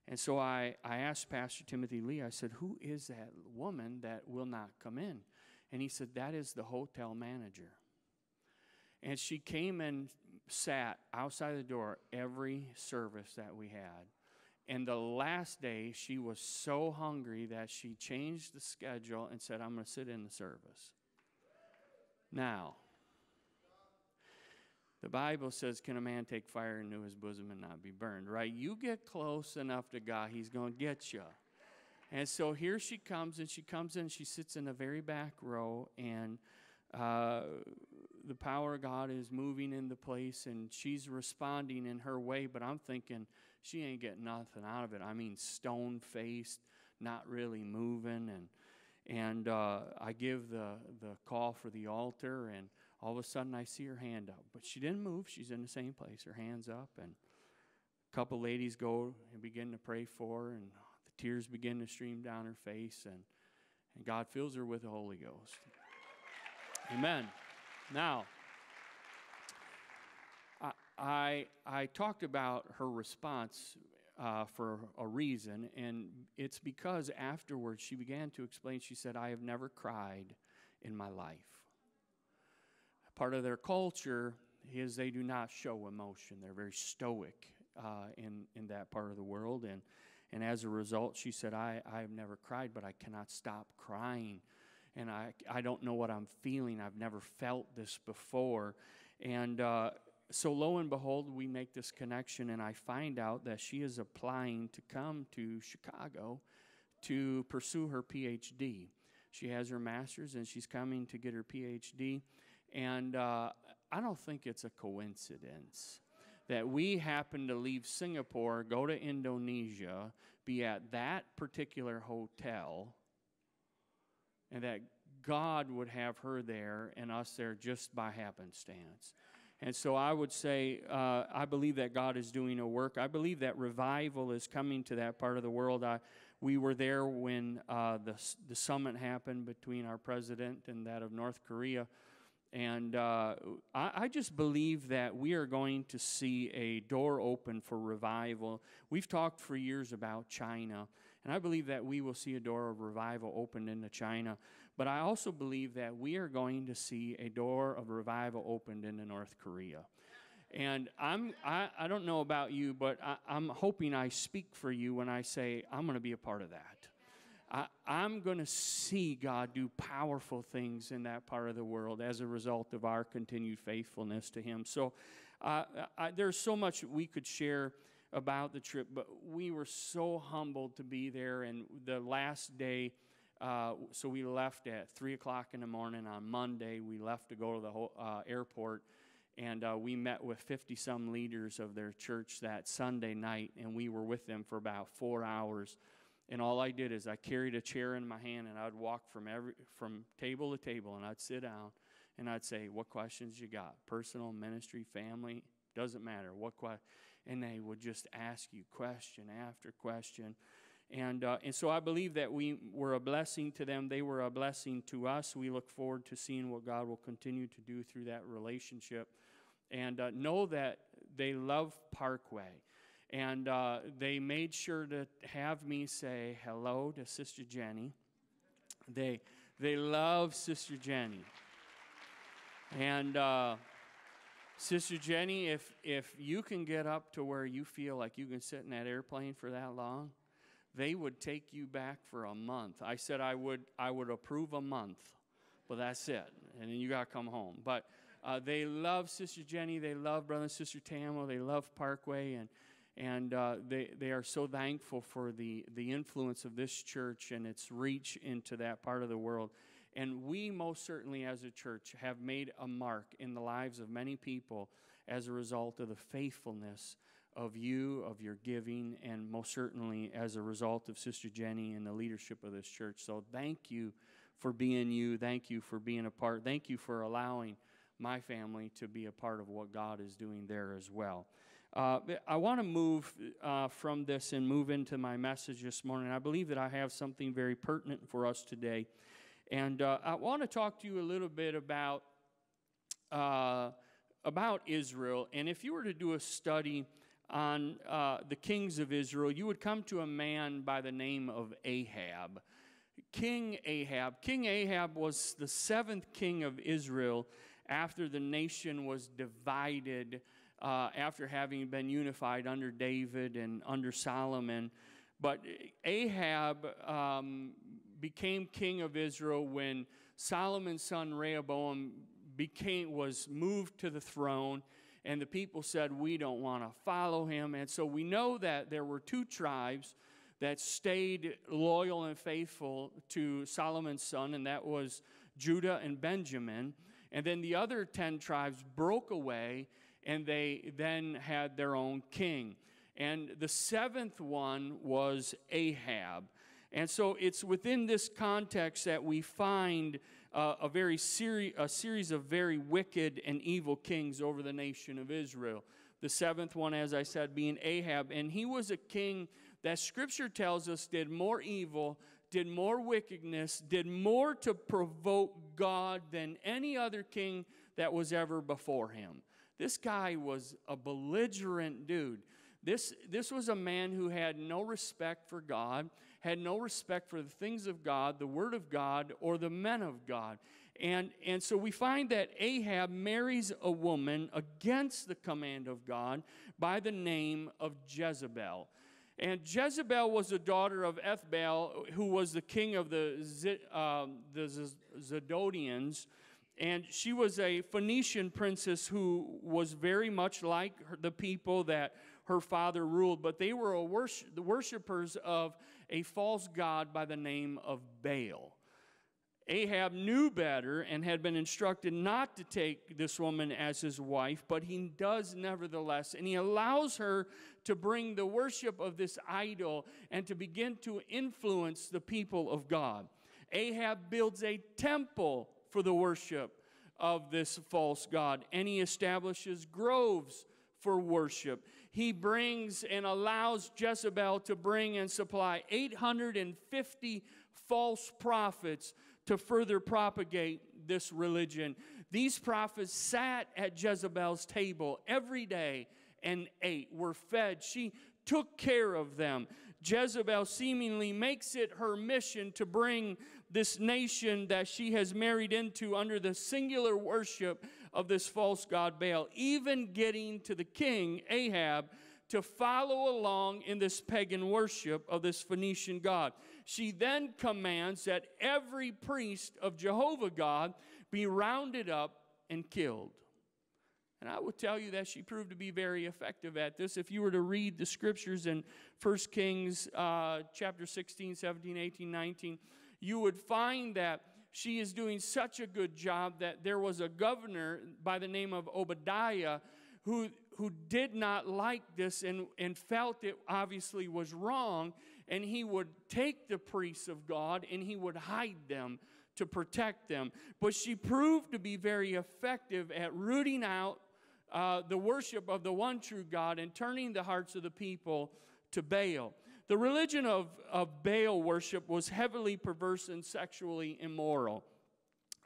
and so I, I asked Pastor Timothy Lee, I said, Who is that woman that will not come in? And he said, That is the hotel manager. And she came and sat outside the door every service that we had. And the last day, she was so hungry that she changed the schedule and said, I'm going to sit in the service. Now, the Bible says, Can a man take fire into his bosom and not be burned? Right? You get close enough to God, he's going to get you. And so here she comes, and she comes in, she sits in the very back row, and uh, the power of God is moving in the place, and she's responding in her way, but I'm thinking she ain't getting nothing out of it. I mean, stone faced, not really moving, and and uh, I give the the call for the altar, and all of a sudden I see her hand up, but she didn't move. She's in the same place. Her hand's up, and a couple ladies go and begin to pray for her, and the tears begin to stream down her face, and, and God fills her with the Holy Ghost. Amen. Now, I, I, I talked about her response uh, for a reason, and it's because afterwards she began to explain. She said, I have never cried in my life. Part of their culture is they do not show emotion. They're very stoic uh, in, in that part of the world. And, and as a result, she said, I, I have never cried, but I cannot stop crying. And I, I don't know what I'm feeling. I've never felt this before. And uh, so, lo and behold, we make this connection, and I find out that she is applying to come to Chicago to pursue her PhD. She has her master's, and she's coming to get her PhD. And uh, I don't think it's a coincidence that we happen to leave Singapore, go to Indonesia, be at that particular hotel, and that God would have her there and us there just by happenstance. And so I would say, uh, I believe that God is doing a work. I believe that revival is coming to that part of the world. I, we were there when uh, the, the summit happened between our president and that of North Korea. And uh, I, I, just believe that we are going to see a door open for revival. We've talked for years about China, and I believe that we will see a door of revival opened into China. But I also believe that we are going to see a door of revival opened into North Korea. And I'm, I, I don't know about you, but I, I'm hoping I speak for you when I say I'm going to be a part of that. I, am going to see God do powerful things in that part of the world as a result of our continued faithfulness to Him. So uh, I, there's so much we could share about the trip, but we were so humbled to be there. And the last day, uh, so we left at 3 o'clock in the morning on Monday. We left to go to the whole, uh, airport. And uh, we met with 50 some leaders of their church that Sunday night, and we were with them for about four hours And all I did is I carried a chair in my hand and I'd walk from every from table to table and I'd sit down and I'd say, "What questions you got? Personal, ministry, family, doesn't matter. What que-? And they would just ask you question after question. And, uh, and so I believe that we were a blessing to them. They were a blessing to us. We look forward to seeing what God will continue to do through that relationship. And uh, know that they love Parkway. And uh, they made sure to have me say hello to Sister Jenny. They, they love Sister Jenny. And uh, Sister Jenny, if, if you can get up to where you feel like you can sit in that airplane for that long, they would take you back for a month. I said I would, I would approve a month, but that's it. And then you got to come home. But uh, they love Sister Jenny. They love Brother and Sister Tamel. They love Parkway. And, and uh, they, they are so thankful for the, the influence of this church and its reach into that part of the world. And we most certainly, as a church, have made a mark in the lives of many people as a result of the faithfulness of you, of your giving, and most certainly as a result of Sister Jenny and the leadership of this church. So thank you for being you. Thank you for being a part. Thank you for allowing my family to be a part of what God is doing there as well. Uh, I want to move uh, from this and move into my message this morning. I believe that I have something very pertinent for us today. And uh, I want to talk to you a little bit about, uh, about Israel. And if you were to do a study on uh, the kings of Israel, you would come to a man by the name of Ahab. King Ahab. King Ahab was the seventh king of Israel after the nation was divided, uh, after having been unified under David and under Solomon. But Ahab um, became king of Israel when Solomon's son Rehoboam became, was moved to the throne and the people said, We don't want to follow him. And so we know that there were two tribes that stayed loyal and faithful to Solomon's son, and that was Judah and Benjamin. And then the other 10 tribes broke away, and they then had their own king. And the seventh one was Ahab. And so it's within this context that we find uh, a very seri- a series of very wicked and evil kings over the nation of Israel. The seventh one, as I said, being Ahab. And he was a king that scripture tells us did more evil, did more wickedness, did more to provoke God than any other king that was ever before him. This guy was a belligerent dude. This, this was a man who had no respect for God had no respect for the things of God, the Word of God, or the men of God. And, and so we find that Ahab marries a woman against the command of God by the name of Jezebel. And Jezebel was the daughter of Ethbaal, who was the king of the, Z, um, the Zidonians. And she was a Phoenician princess who was very much like the people that her father ruled, but they were worship, the worshippers of a false god by the name of Baal. Ahab knew better and had been instructed not to take this woman as his wife, but he does nevertheless. And he allows her to bring the worship of this idol and to begin to influence the people of God. Ahab builds a temple for the worship of this false god, and he establishes groves for worship he brings and allows Jezebel to bring and supply 850 false prophets to further propagate this religion. These prophets sat at Jezebel's table every day and ate, were fed. She took care of them. Jezebel seemingly makes it her mission to bring this nation that she has married into under the singular worship of this false god Baal, even getting to the king Ahab to follow along in this pagan worship of this Phoenician god. She then commands that every priest of Jehovah God be rounded up and killed. And I will tell you that she proved to be very effective at this. If you were to read the scriptures in 1 Kings uh, chapter 16, 17, 18, 19, you would find that she is doing such a good job that there was a governor by the name of Obadiah who, who did not like this and, and felt it obviously was wrong. and he would take the priests of God and he would hide them to protect them. But she proved to be very effective at rooting out uh, the worship of the one true God and turning the hearts of the people to Baal. The religion of, of Baal worship was heavily perverse and sexually immoral.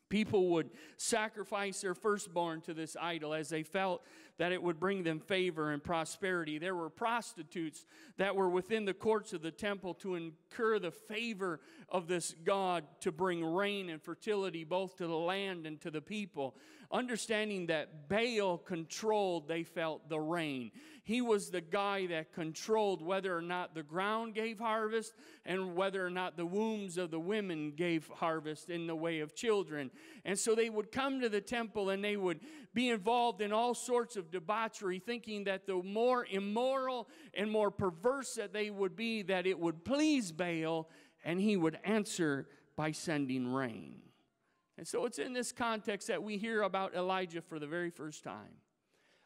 People would sacrifice their firstborn to this idol as they felt that it would bring them favor and prosperity. There were prostitutes that were within the courts of the temple to incur the favor of this God to bring rain and fertility both to the land and to the people. Understanding that Baal controlled, they felt, the rain. He was the guy that controlled whether or not the ground gave harvest and whether or not the wombs of the women gave harvest in the way of children. And so they would come to the temple and they would be involved in all sorts of debauchery, thinking that the more immoral and more perverse that they would be, that it would please Baal and he would answer by sending rain. And so it's in this context that we hear about Elijah for the very first time.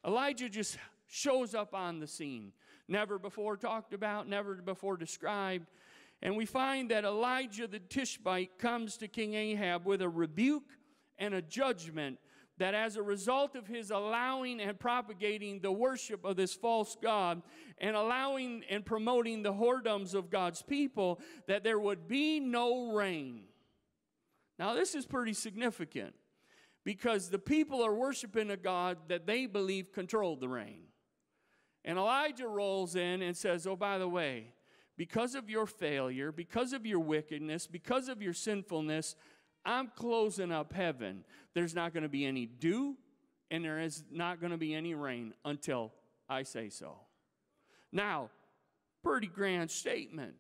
Elijah just shows up on the scene. Never before talked about, never before described. And we find that Elijah the Tishbite comes to King Ahab with a rebuke and a judgment that as a result of his allowing and propagating the worship of this false God and allowing and promoting the whoredoms of God's people, that there would be no rain. Now, this is pretty significant because the people are worshiping a God that they believe controlled the rain. And Elijah rolls in and says, Oh, by the way, because of your failure, because of your wickedness, because of your sinfulness, I'm closing up heaven. There's not going to be any dew and there is not going to be any rain until I say so. Now, pretty grand statement.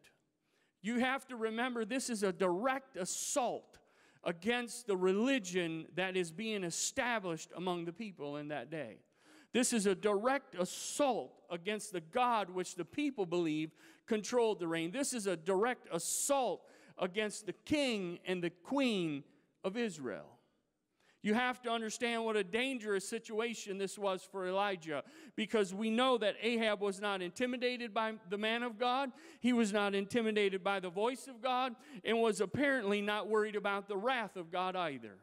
You have to remember this is a direct assault against the religion that is being established among the people in that day. This is a direct assault against the God which the people believe controlled the rain. This is a direct assault against the king and the queen of Israel. You have to understand what a dangerous situation this was for Elijah because we know that Ahab was not intimidated by the man of God, he was not intimidated by the voice of God, and was apparently not worried about the wrath of God either.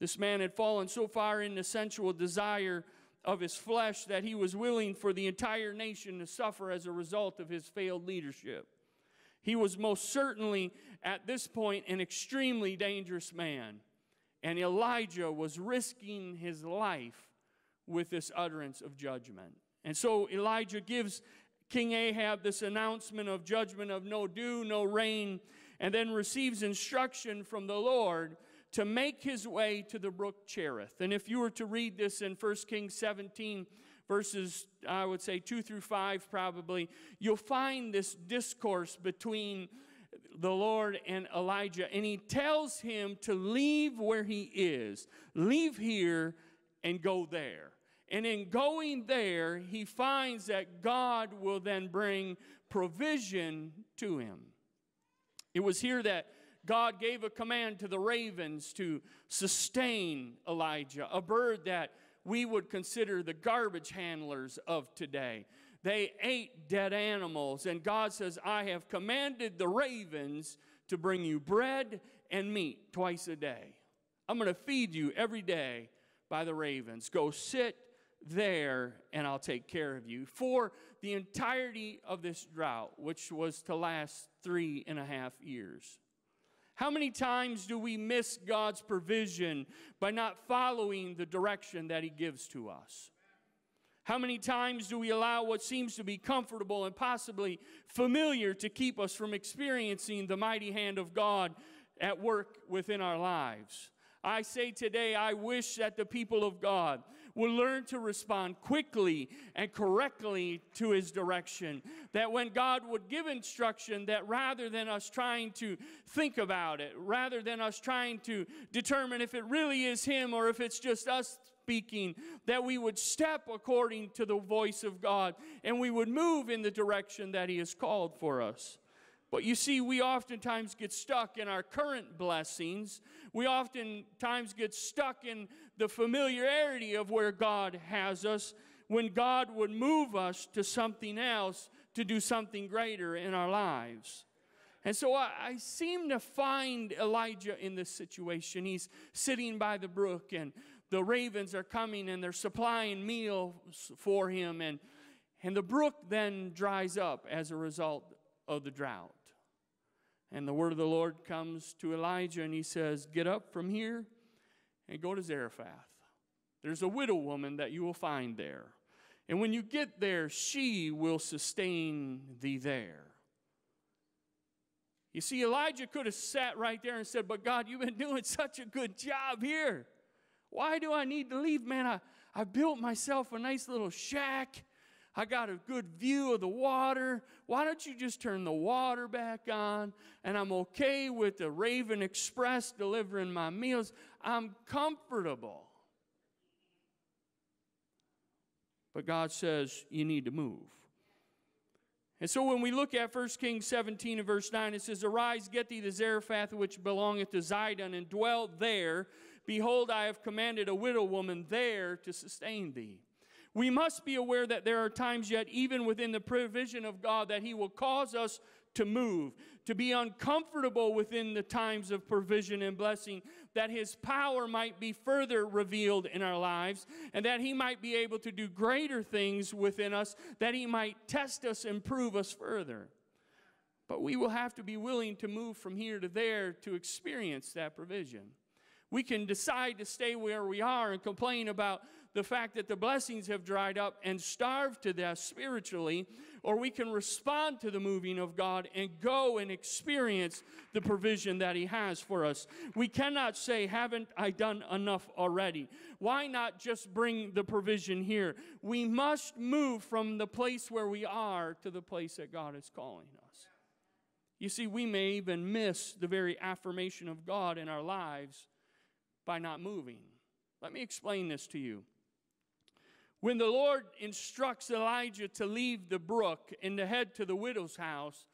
This man had fallen so far into sensual desire of his flesh that he was willing for the entire nation to suffer as a result of his failed leadership. He was most certainly at this point an extremely dangerous man. And Elijah was risking his life with this utterance of judgment. And so Elijah gives King Ahab this announcement of judgment of no dew, no rain, and then receives instruction from the Lord to make his way to the brook Cherith. And if you were to read this in 1 Kings 17, verses, I would say 2 through 5, probably, you'll find this discourse between the Lord and Elijah. And he tells him to leave where he is, leave here and go there. And in going there, he finds that God will then bring provision to him. It was here that God gave a command to the ravens to sustain Elijah, a bird that we would consider the garbage handlers of today. They ate dead animals, and God says, I have commanded the ravens to bring you bread and meat twice a day. I'm going to feed you every day by the ravens. Go sit there, and I'll take care of you. For the entirety of this drought, which was to last three and a half years. How many times do we miss God's provision by not following the direction that He gives to us? How many times do we allow what seems to be comfortable and possibly familiar to keep us from experiencing the mighty hand of God at work within our lives? I say today, I wish that the people of God will learn to respond quickly and correctly to his direction. That when God would give instruction, that rather than us trying to think about it, rather than us trying to determine if it really is him or if it's just us speaking, that we would step according to the voice of God and we would move in the direction that he has called for us. But you see, we oftentimes get stuck in our current blessings. We oftentimes get stuck in the familiarity of where God has us when God would move us to something else to do something greater in our lives. And so I, I, seem to find Elijah in this situation. He's sitting by the brook, and the ravens are coming and they're supplying meals for him. And, and the brook then dries up as a result of the drought. And the word of the Lord comes to Elijah, and he says, Get up from here and go to Zarephath. There's a widow woman that you will find there. And when you get there, she will sustain thee there. You see, Elijah could have sat right there and said, But God, you've been doing such a good job here. Why do I need to leave? Man, I, I built myself a nice little shack. I got a good view of the water. Why don't you just turn the water back on? And I'm okay with the Raven Express delivering my meals. I'm comfortable. But God says, you need to move. And so when we look at 1 Kings 17 and verse 9, it says, Arise, get thee the Zarephath which belongeth to Zidon, and dwell there. Behold, I have commanded a widow woman there to sustain thee. We must be aware that there are times yet, even within the provision of God, that He will cause us to move, to be uncomfortable within the times of provision and blessing, that His power might be further revealed in our lives, and that He might be able to do greater things within us, that He might test us and prove us further. But we will have to be willing to move from here to there to experience that provision. We can decide to stay where we are and complain about the fact that the blessings have dried up and starved to death spiritually, or we can respond to the moving of God and go and experience the provision that He has for us. We cannot say, Haven't I done enough already? Why not just bring the provision here? We must move from the place where we are to the place that God is calling us. You see, we may even miss the very affirmation of God in our lives by not moving. Let me explain this to you. When the Lord instructs Elijah to leave the brook and to head to the widow's house,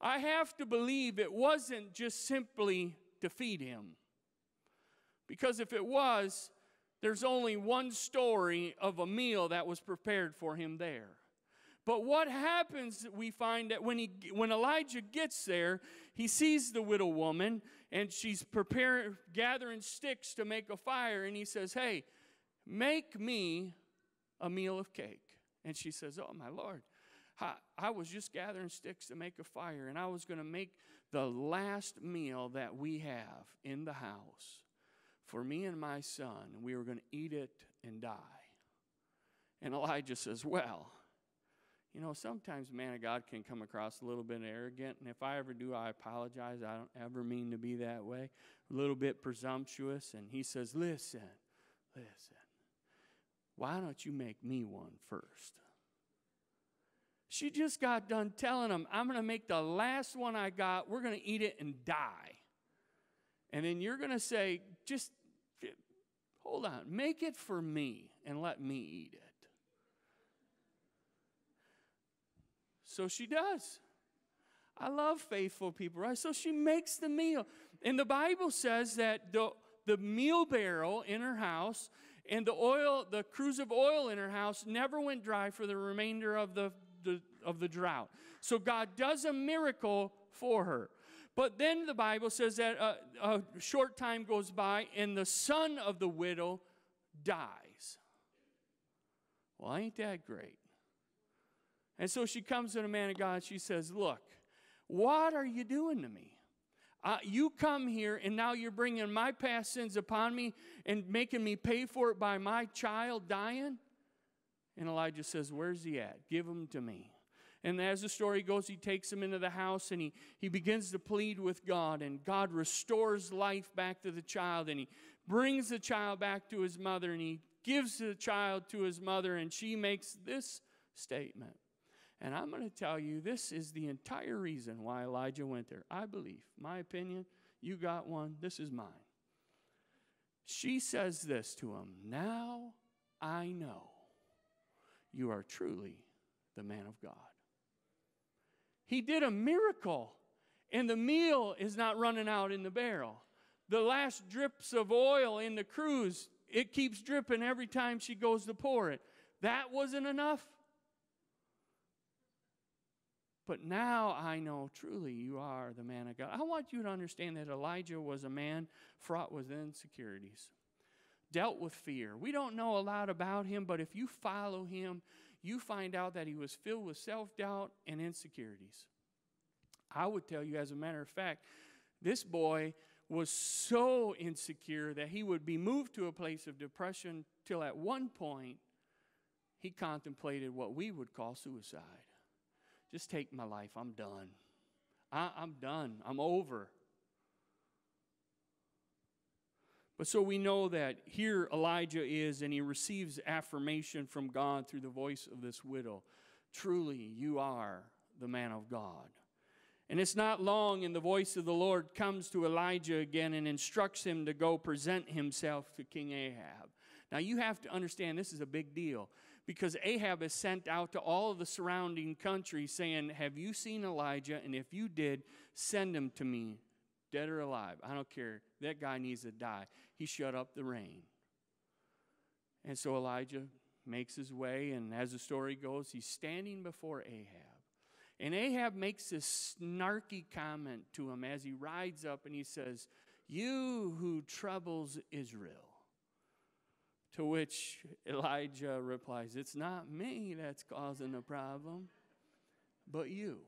I have to believe it wasn't just simply to feed him. Because if it was, there's only one story of a meal that was prepared for him there. But what happens, we find that when, he, when Elijah gets there, he sees the widow woman and she's preparing, gathering sticks to make a fire. And he says, Hey, make me a meal of cake. And she says, Oh, my Lord, I, I was just gathering sticks to make a fire, and I was going to make the last meal that we have in the house for me and my son. We were going to eat it and die. And Elijah says, Well, you know, sometimes man of God can come across a little bit arrogant, and if I ever do, I apologize. I don't ever mean to be that way. A little bit presumptuous. And he says, Listen, listen. Why don't you make me one first? She just got done telling him, I'm going to make the last one I got. We're going to eat it and die. And then you're going to say, just hold on, make it for me and let me eat it. So she does. I love faithful people, right? So she makes the meal. And the Bible says that the, the meal barrel in her house and the oil, the cruse of oil in her house never went dry for the remainder of the, the, of the drought. So God does a miracle for her. But then the Bible says that a, a short time goes by and the son of the widow dies. Well, ain't that great? And so she comes to the man of God. She says, Look, what are you doing to me? Uh, you come here and now you're bringing my past sins upon me and making me pay for it by my child dying? And Elijah says, Where's he at? Give him to me. And as the story goes, he takes him into the house and he, he begins to plead with God. And God restores life back to the child. And he brings the child back to his mother. And he gives the child to his mother. And she makes this statement and I'm going to tell you, this is the entire reason why Elijah went there. I believe, my opinion, you got one, this is mine. She says this to him Now I know you are truly the man of God. He did a miracle, and the meal is not running out in the barrel. The last drips of oil in the cruse, it keeps dripping every time she goes to pour it. That wasn't enough. But now I know truly you are the man of God. I want you to understand that Elijah was a man fraught with insecurities, dealt with fear. We don't know a lot about him, but if you follow him, you find out that he was filled with self doubt and insecurities. I would tell you, as a matter of fact, this boy was so insecure that he would be moved to a place of depression till at one point he contemplated what we would call suicide. Just take my life. I'm done. I, am done. I'm over. But so we know that here Elijah is, and he receives affirmation from God through the voice of this widow. Truly, you are the man of God. And it's not long, and the voice of the Lord comes to Elijah again and instructs him to go present himself to King Ahab. Now, you have to understand this is a big deal because Ahab is sent out to all of the surrounding countries saying, Have you seen Elijah? And if you did, send him to me, dead or alive. I don't care. That guy needs to die. He shut up the rain. And so Elijah makes his way, and as the story goes, he's standing before Ahab. And Ahab makes this snarky comment to him as he rides up and he says, You who troubles Israel. To which Elijah replies, It's not me that's causing the problem, but you.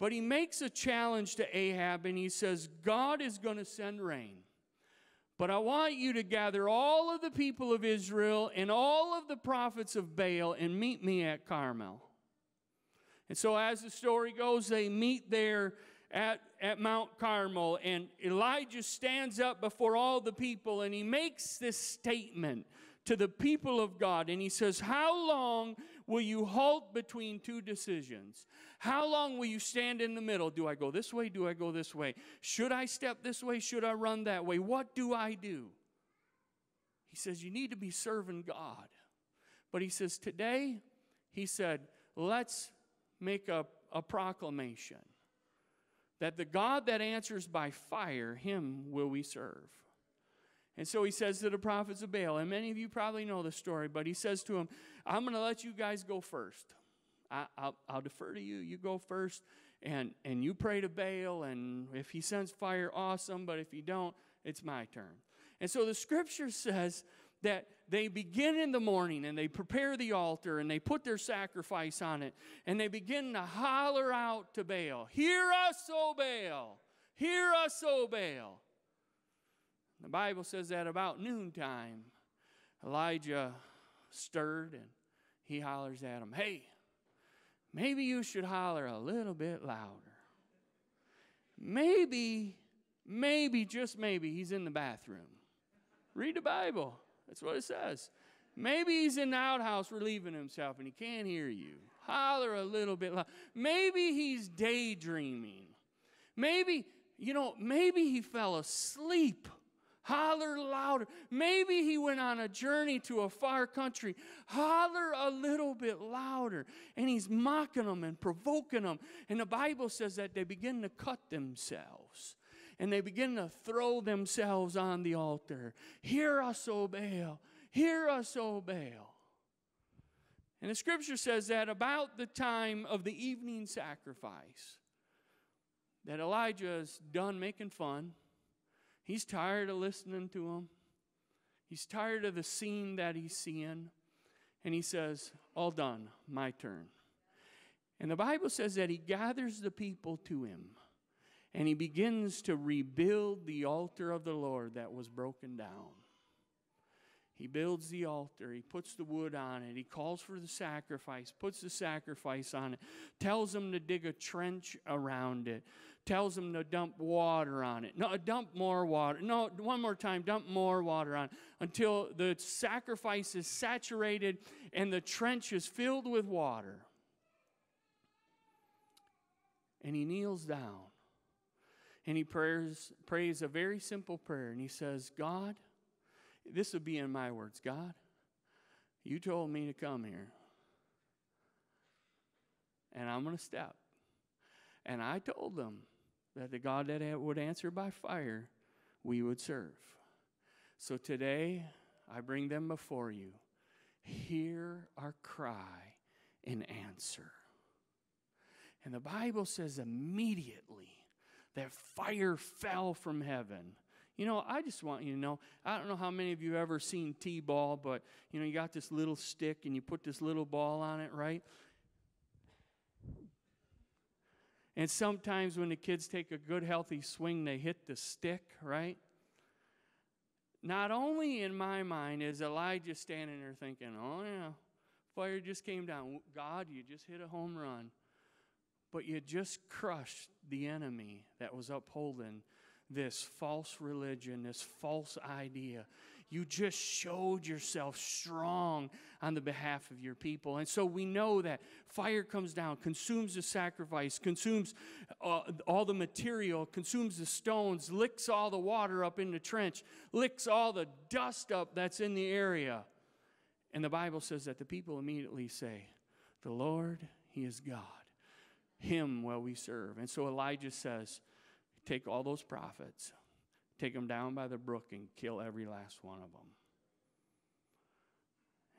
But he makes a challenge to Ahab and he says, God is going to send rain. But I want you to gather all of the people of Israel and all of the prophets of Baal and meet me at Carmel. And so, as the story goes, they meet there at, at Mount Carmel, and Elijah stands up before all the people and he makes this statement to the people of God. And he says, How long will you halt between two decisions? How long will you stand in the middle? Do I go this way? Do I go this way? Should I step this way? Should I run that way? What do I do? He says, You need to be serving God. But he says, Today, he said, Let's make a, a proclamation that the God that answers by fire, him will we serve. And so he says to the prophets of Baal, and many of you probably know the story, but he says to them, I'm going to let you guys go first. I, will defer to you. You go first, and, and you pray to Baal, and if he sends fire, awesome, but if he don't, it's my turn. And so the scripture says that they begin in the morning and they prepare the altar and they put their sacrifice on it and they begin to holler out to Baal, Hear us, O Baal! Hear us, O Baal! The Bible says that about noontime, Elijah stirred and he hollers at him, Hey, maybe you should holler a little bit louder. Maybe, maybe, just maybe, he's in the bathroom. Read the Bible. That's what it says. Maybe he's in the outhouse relieving himself and he can't hear you. Holler a little bit loud. Maybe he's daydreaming. Maybe, you know, maybe he fell asleep. Holler louder. Maybe he went on a journey to a far country. Holler a little bit louder. And he's mocking them and provoking them. And the Bible says that they begin to cut themselves and they begin to throw themselves on the altar. Hear us, O Baal. Hear us, O Baal. And the scripture says that about the time of the evening sacrifice, that Elijah is done making fun. He's tired of listening to them. He's tired of the scene that he's seeing. And he says, All done, my turn. And the Bible says that he gathers the people to him and he begins to rebuild the altar of the Lord that was broken down. He builds the altar, he puts the wood on it, he calls for the sacrifice, puts the sacrifice on it, tells them to dig a trench around it, tells them to dump water on it. No, dump more water. No, one more time, dump more water on it until the sacrifice is saturated and the trench is filled with water. And he kneels down and he prays, prays a very simple prayer. And he says, God, this would be in my words God, you told me to come here. And I'm going to step. And I told them that the God that would answer by fire, we would serve. So today, I bring them before you. Hear our cry and answer. And the Bible says immediately that fire fell from heaven. You know, I just want you to know, I don't know how many of you ever seen T-ball, but you know, you got this little stick and you put this little ball on it, right? And sometimes when the kids take a good healthy swing, they hit the stick, right? Not only in my mind is Elijah standing there thinking, oh yeah, fire just came down. God, you just hit a home run. But you just crushed the enemy that was upholding this false religion, this false idea. You just showed yourself strong on the behalf of your people. And so we know that fire comes down, consumes the sacrifice, consumes uh, all the material, consumes the stones, licks all the water up in the trench, licks all the dust up that's in the area. And the Bible says that the people immediately say, The Lord, He is God. Him while we serve. And so Elijah says, Take all those prophets, take them down by the brook, and kill every last one of them.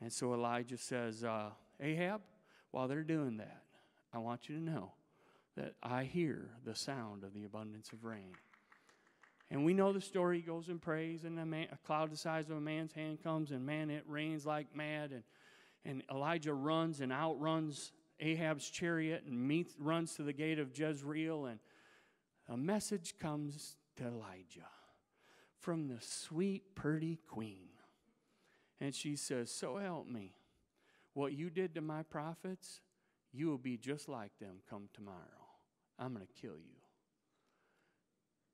And so Elijah says, uh, Ahab, while they're doing that, I want you to know that I hear the sound of the abundance of rain. And we know the story. He goes and prays, and a, man, a cloud the size of a man's hand comes, and man, it rains like mad. And, and Elijah runs and outruns Ahab's chariot and meets, runs to the gate of Jezreel. And a message comes to Elijah from the sweet, pretty queen. And she says, So help me. What you did to my prophets, you will be just like them come tomorrow. I'm going to kill you.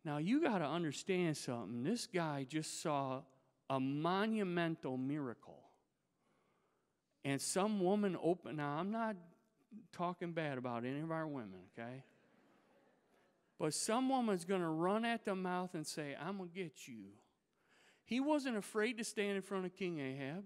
Now, you got to understand something. This guy just saw a monumental miracle. And some woman opened, now I'm not talking bad about any of our women, okay? But some woman's going to run at the mouth and say, I'm going to get you. He wasn't afraid to stand in front of King Ahab.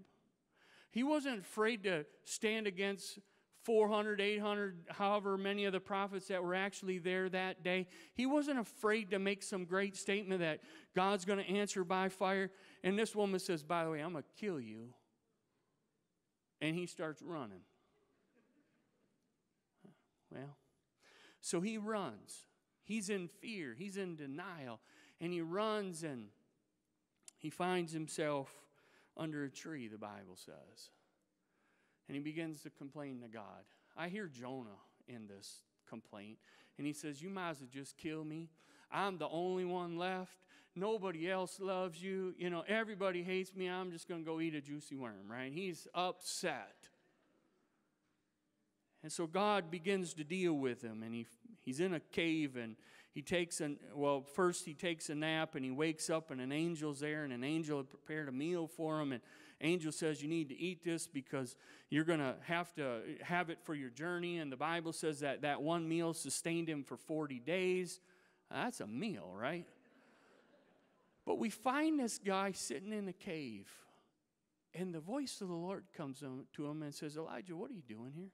He wasn't afraid to stand against 400, 800, however many of the prophets that were actually there that day. He wasn't afraid to make some great statement that God's going to answer by fire. And this woman says, By the way, I'm going to kill you. And he starts running. Well, so he runs. He's in fear, he's in denial, and he runs and he finds himself under a tree, the Bible says. And he begins to complain to God. I hear Jonah in this complaint, and he says, You might as well just kill me. I'm the only one left. Nobody else loves you. You know, everybody hates me. I'm just going to go eat a juicy worm, right? He's upset. And so God begins to deal with him, and he, he's in a cave, and he takes an well, first he takes a nap, and he wakes up, and an angel's there, and an angel had prepared a meal for him, and angel says you need to eat this because you're going to have to have it for your journey. And the Bible says that that one meal sustained him for 40 days. That's a meal, right? But we find this guy sitting in a cave, and the voice of the Lord comes to him and says, Elijah, what are you doing here?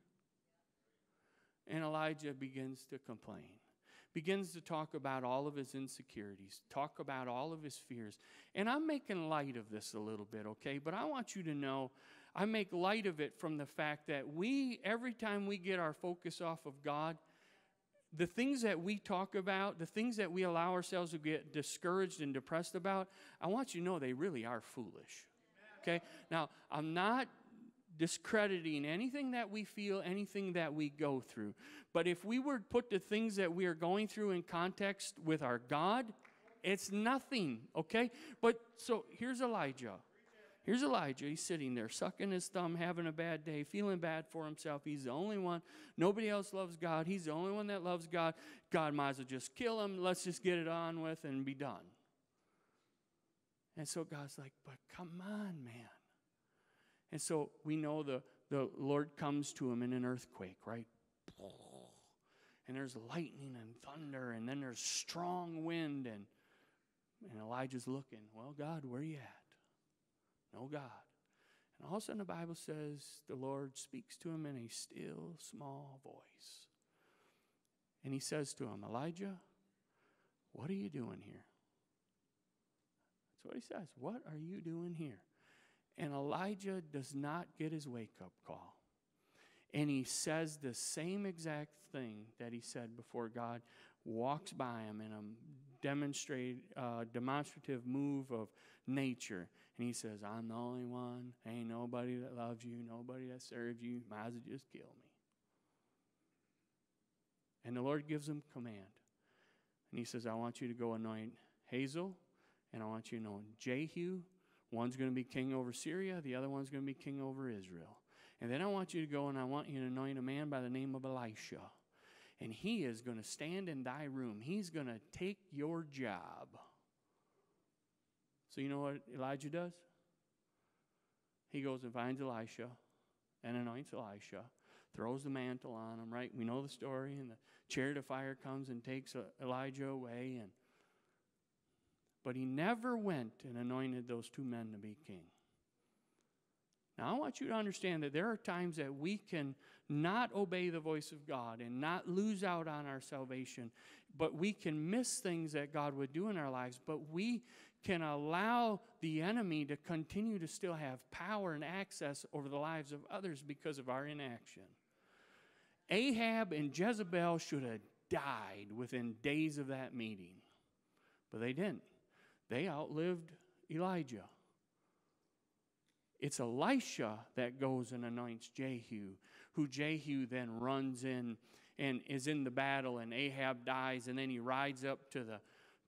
And Elijah begins to complain, begins to talk about all of his insecurities, talk about all of his fears. And I'm making light of this a little bit, okay? But I want you to know I make light of it from the fact that we, every time we get our focus off of God, the things that we talk about, the things that we allow ourselves to get discouraged and depressed about, I want you to know they really are foolish. Okay? Now, I'm not discrediting anything that we feel, anything that we go through. But if we were put the things that we are going through in context with our God, it's nothing, okay? But so here's Elijah. Here's Elijah. He's sitting there, sucking his thumb, having a bad day, feeling bad for himself. He's the only one. Nobody else loves God. He's the only one that loves God. God might as well just kill him. Let's just get it on with and be done. And so God's like, but come on, man. And so we know the, the Lord comes to him in an earthquake, right? And there's lightning and thunder, and then there's strong wind, and, and Elijah's looking, well, God, where are you at? No God. And all of a sudden the Bible says the Lord speaks to him in a still small voice. And he says to him, Elijah, what are you doing here? That's what he says. What are you doing here? And Elijah does not get his wake up call. and he says the same exact thing that he said before God walks by him in a demonstrate, uh, demonstrative move of nature. And he says, I'm the only one. Ain't nobody that loves you, nobody that serves you. Might as well just kill me. And the Lord gives him command. And he says, I want you to go anoint Hazael, and I want you to anoint Jehu. One's going to be king over Syria, the other one's going to be king over Israel. And then I want you to go and I want you to anoint a man by the name of Elisha. And he is going to stand in thy room. He's going to take your job. So, you know what Elijah does? He goes and finds Elisha and anoints Elisha, throws the mantle on him, right? We know the story. And the chariot of fire comes and takes Elijah away. And, but he never went and anointed those two men to be king. Now, I want you to understand that there are times that we can not obey the voice of God and not lose out on our salvation, but we can miss things that God would do in our lives, but we can allow the enemy to continue to still have power and access over the lives of others because of our inaction. Ahab and Jezebel should have died within days of that meeting, but they didn't. They outlived Elijah. It's Elisha that goes and anoints Jehu, who Jehu then runs in and is in the battle, and Ahab dies, and then he rides up to the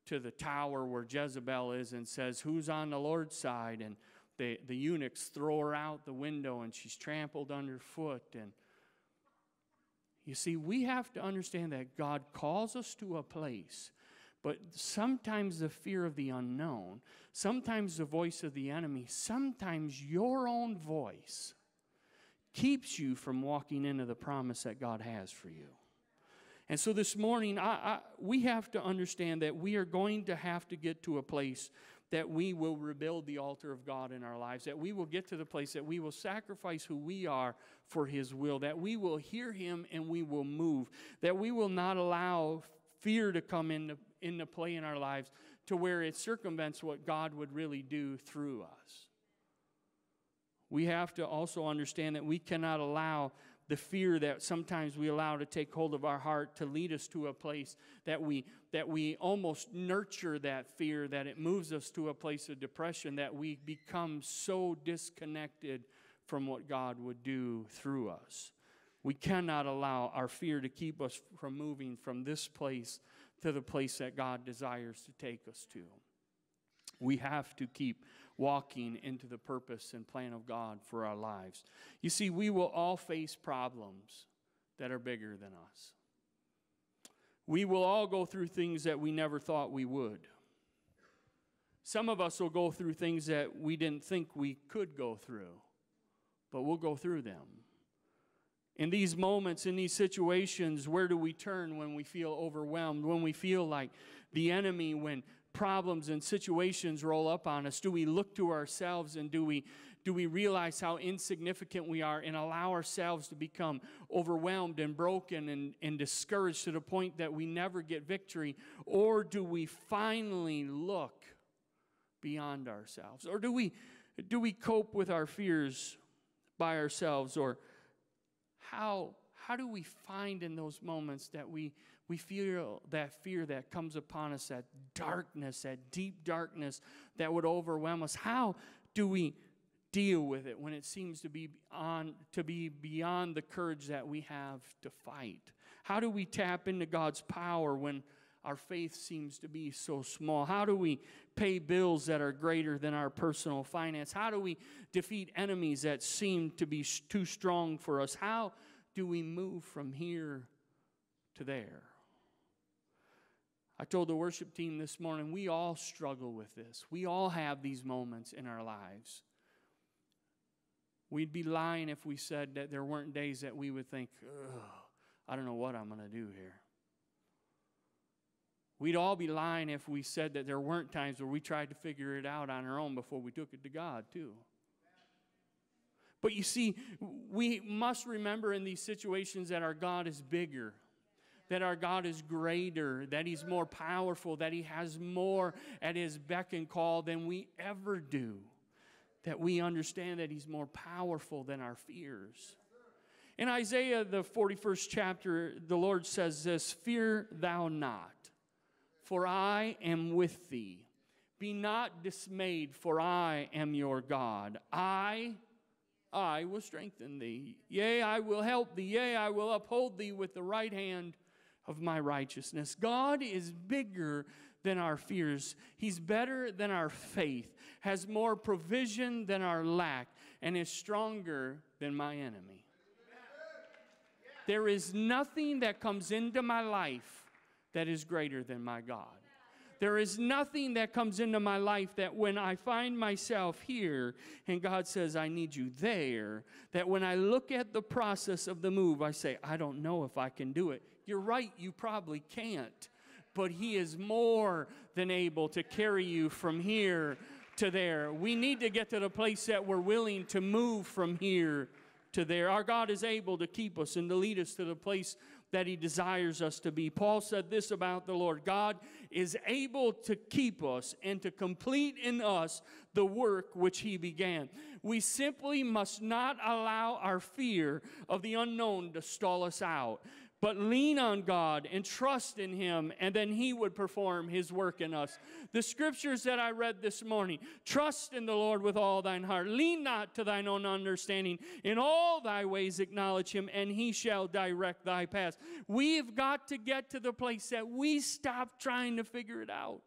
to the tower where Jezebel is and says, Who's on the Lord's side? And the, the eunuchs throw her out the window and she's trampled underfoot. And you see, we have to understand that God calls us to a place but sometimes the fear of the unknown, sometimes the voice of the enemy, sometimes your own voice keeps you from walking into the promise that God has for you. And so this morning, I, I, we have to understand that we are going to have to get to a place that we will rebuild the altar of God in our lives, that we will get to the place that we will sacrifice who we are for His will, that we will hear Him and we will move, that we will not allow fear to come into, into play in our lives to where it circumvents what God would really do through us. We have to also understand that we cannot allow the fear that sometimes we allow to take hold of our heart to lead us to a place that we that we almost nurture that fear that it moves us to a place of depression that we become so disconnected from what God would do through us. We cannot allow our fear to keep us from moving from this place to the place that God desires to take us to. We have to keep walking into the purpose and plan of God for our lives. You see, we will all face problems that are bigger than us. We will all go through things that we never thought we would. Some of us will go through things that we didn't think we could go through, but we'll go through them. In these moments, in these situations, where do we turn when we feel overwhelmed, when we feel like the enemy, when problems and situations roll up on us? Do we look to ourselves and do we, do we realize how insignificant we are and allow ourselves to become overwhelmed and broken and, and discouraged to the point that we never get victory? Or do we finally look beyond ourselves? Or do we, do we cope with our fears by ourselves? Or how, how do we find in those moments that we, we feel that fear that comes upon us, that darkness, that deep darkness that would overwhelm us? How do we deal with it when it seems to be on to be beyond the courage that we have to fight? How do we tap into God's power when our faith seems to be so small? How do we pay bills that are greater than our personal finance? How do we defeat enemies that seem to be too strong for us? How do we move from here to there? I told the worship team this morning, we all struggle with this. We all have these moments in our lives. We'd be lying if we said that there weren't days that we would think, I don't know what I'm going to do here. We'd all be lying if we said that there weren't times where we tried to figure it out on our own before we took it to God, too. But you see, we must remember in these situations that our God is bigger, that our God is greater, that He's more powerful, that He has more at His beck and call than we ever do. That we understand that He's more powerful than our fears. In Isaiah, the 41st chapter, the Lord says this Fear thou not, for I am with thee. Be not dismayed, for I am your God. I, I will strengthen thee. Yea, I will help thee. Yea, I will uphold thee with the right hand of my righteousness. God is bigger than our fears. He's better than our faith, has more provision than our lack, and is stronger than my enemy. There is nothing that comes into my life that is greater than my God. There is nothing that comes into my life that when I find myself here and God says, I need you there, that when I look at the process of the move, I say, I don't know if I can do it. You're right, you probably can't. But He is more than able to carry you from here to there. We need to get to the place that we're willing to move from here to there. Our God is able to keep us and to lead us to the place that he desires us to be. Paul said this about the Lord God is able to keep us and to complete in us the work which he began. We simply must not allow our fear of the unknown to stall us out but lean on God and trust in Him, and then He would perform His work in us. The scriptures that I read this morning trust in the Lord with all thine heart, lean not to thine own understanding. In all thy ways acknowledge Him, and He shall direct thy paths. We've got to get to the place that we stop trying to figure it out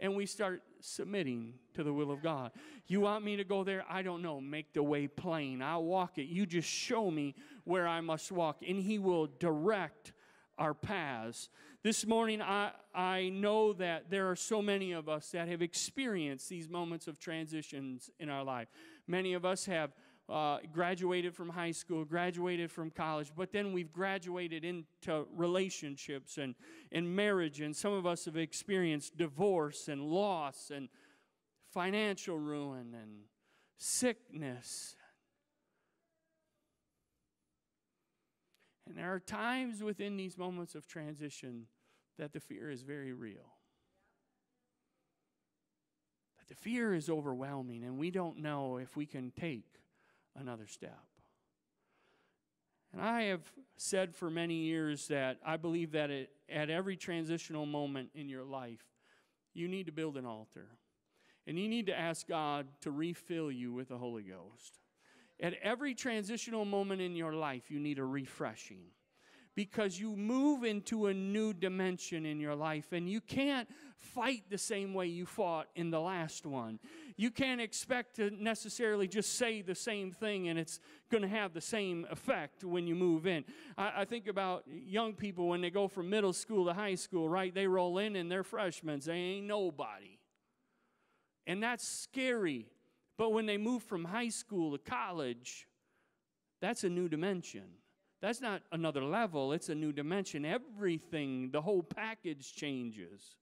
and we start submitting to the will of God. You want me to go there? I don't know. Make the way plain. I'll walk it. You just show me where I must walk, and He will direct our paths. This morning, I, I know that there are so many of us that have experienced these moments of transitions in our life. Many of us have uh, graduated from high school, graduated from college, but then we've graduated into relationships and, and marriage, and some of us have experienced divorce and loss and financial ruin and sickness. And there are times within these moments of transition that the fear is very real. That the fear is overwhelming, and we don't know if we can take another step. And I have said for many years that I believe that it, at every transitional moment in your life, you need to build an altar. And you need to ask God to refill you with the Holy Ghost. At every transitional moment in your life, you need a refreshing because you move into a new dimension in your life and you can't fight the same way you fought in the last one. You can't expect to necessarily just say the same thing and it's going to have the same effect when you move in. I, I, think about young people when they go from middle school to high school, right? They roll in and they're freshmen, they ain't nobody. And that's scary. But when they move from high school to college, that's a new dimension. That's not another level, it's a new dimension. Everything, the whole package changes.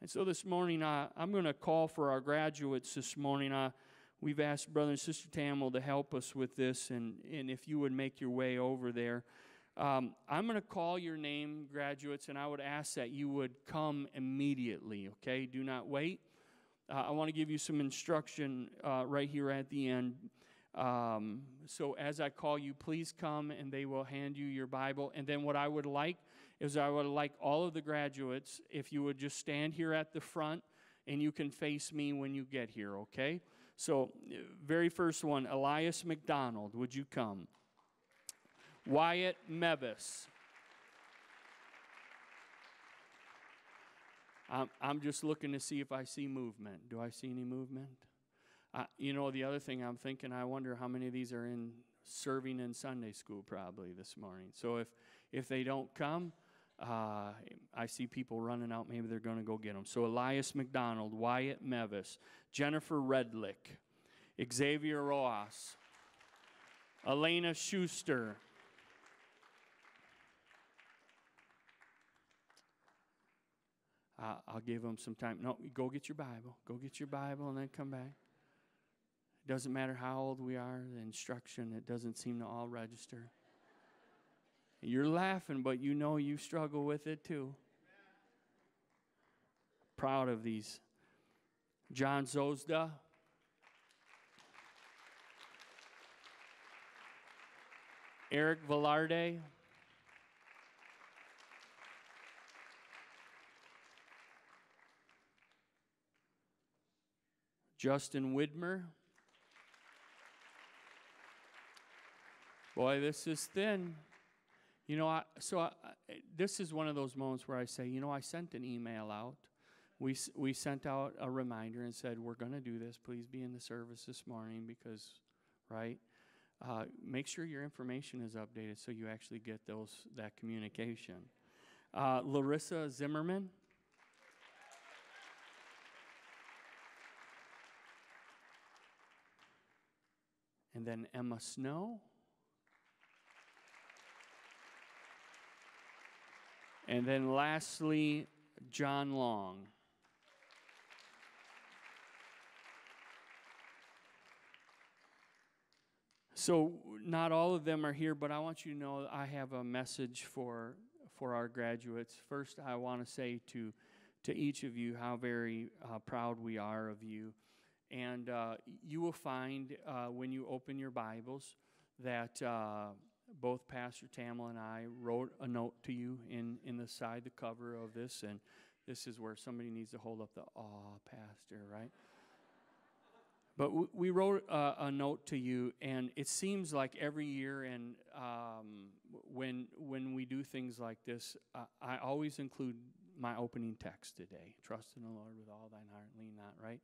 And so this morning, I, I'm going to call for our graduates this morning. I, we've asked Brother and Sister Tamel to help us with this, and, and if you would make your way over there. Um, I'm going to call your name, graduates, and I would ask that you would come immediately, okay? Do not wait. Uh, I want to give you some instruction uh, right here at the end. Um, so as I call you, please come and they will hand you your Bible. And then what I would like is I would like all of the graduates, if you would just stand here at the front and you can face me when you get here, okay? So, very first one, Elias McDonald, would you come? Wyatt Mevis. I'm, I'm just looking to see if I see movement. Do I see any movement? You know, the other thing I'm thinking, I wonder how many of these are in serving in Sunday school probably this morning. So if if they don't come, uh, I see people running out. Maybe they're going to go get them. So Elias McDonald, Wyatt Mevis, Jennifer Redlick, Xavier Roas, Elena Schuster. I'll give them some time. No, go get your Bible. Go get your Bible and then come back. It doesn't matter how old we are, the instruction, it doesn't seem to all register. You're laughing, but you know you struggle with it too. Proud of these. John Zozda. Eric Velarde. Justin Widmer. Boy, this is thin. You know, I, so I, this is one of those moments where I say, you know, I sent an email out. We, we sent out a reminder and said, we're going to do this. Please be in the service this morning because, right? Uh, make sure your information is updated so you actually get those that communication. Uh, Larissa Zimmerman. And then Emma Snow. And then lastly, John Long. So not all of them are here, but I want you to know I have a message for for our graduates. First, I want to say to to each of you how very uh, proud we are of you, and uh, you will find uh, when you open your Bibles that uh, both Pastor Tamel and I wrote a note to you in in the side the cover of this, and this is where somebody needs to hold up the aw, Pastor, right? But w- we wrote a, a note to you, and it seems like every year, and um, when when we do things like this, uh, I always include my opening text today: "Trust in the Lord with all thine heart, lean not right,"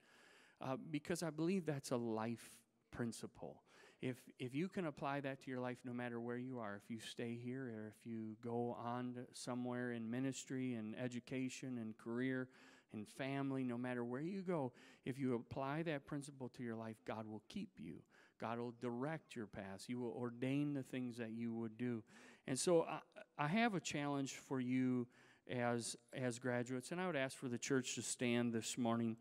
uh, because I believe that's a life principle. If if you can apply that to your life, no matter where you are, if you stay here or if you go on somewhere in ministry and education and career and family, no matter where you go, if you apply that principle to your life, God will keep you. God will direct your paths. You will ordain the things that you would do. And so I, I have a challenge for you as as graduates, and I would ask for the church to stand this morning.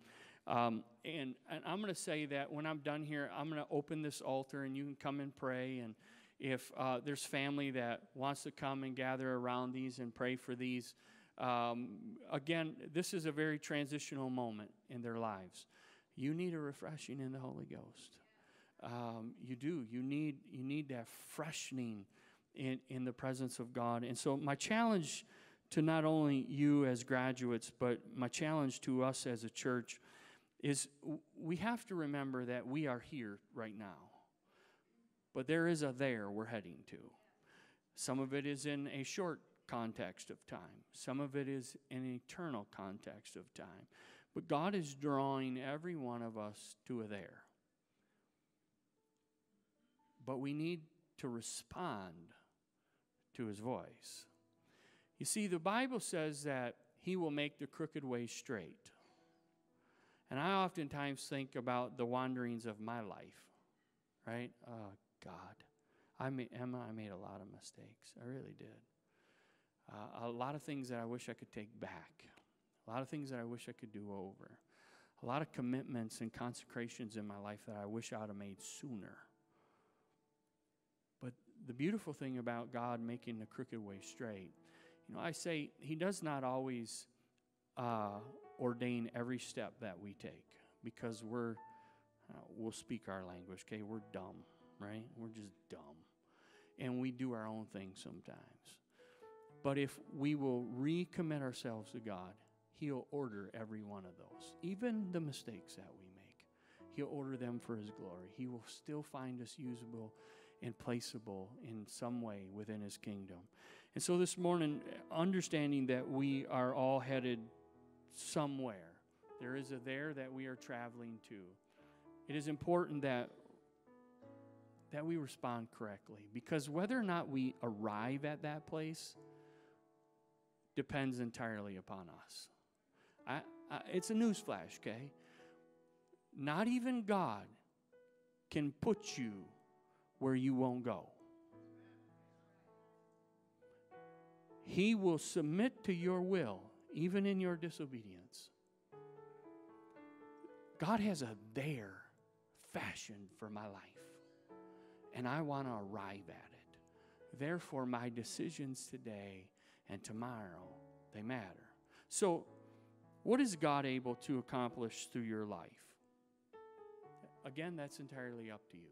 Um, and, and I'm going to say that when I'm done here, I'm going to open this altar, and you can come and pray. And if uh, there's family that wants to come and gather around these and pray for these, um, again, this is a very transitional moment in their lives. You need a refreshing in the Holy Ghost. Um, you do. You need you need that freshening in in the presence of God. And so, my challenge to not only you as graduates, but my challenge to us as a church is we have to remember that we are here right now, but there is a there we're heading to. Some of it is in a short context of time, some of it is in an eternal context of time. But God is drawing every one of us to a there. But we need to respond to his voice. You see, the Bible says that he will make the crooked way straight. And I oftentimes think about the wanderings of my life, right? Oh, God. I made, Emma, I made a lot of mistakes. I really did. Uh, a lot of things that I wish I could take back. A lot of things that I wish I could do over. A lot of commitments and consecrations in my life that I wish I would have made sooner. But the beautiful thing about God making the crooked way straight, you know, I say He does not always uh, ordain every step that we take because we're, uh, we'll speak our language, okay? We're dumb, right? We're just dumb. And we do our own thing sometimes. But if we will recommit ourselves to God, He'll order every one of those, even the mistakes that we make. He'll order them for His glory. He will still find us usable and placeable in some way within His kingdom. And so this morning, understanding that we are all headed somewhere, there is a there that we are traveling to. It is important that that we respond correctly because whether or not we arrive at that place depends entirely upon us. I, I, it's a newsflash, okay? Not even God can put you where you won't go. He will submit to your will, even in your disobedience. God has a there fashioned for my life, and I want to arrive at it. Therefore, my decisions today and tomorrow, they matter. So, what is God able to accomplish through your life? Again, that's entirely up to you.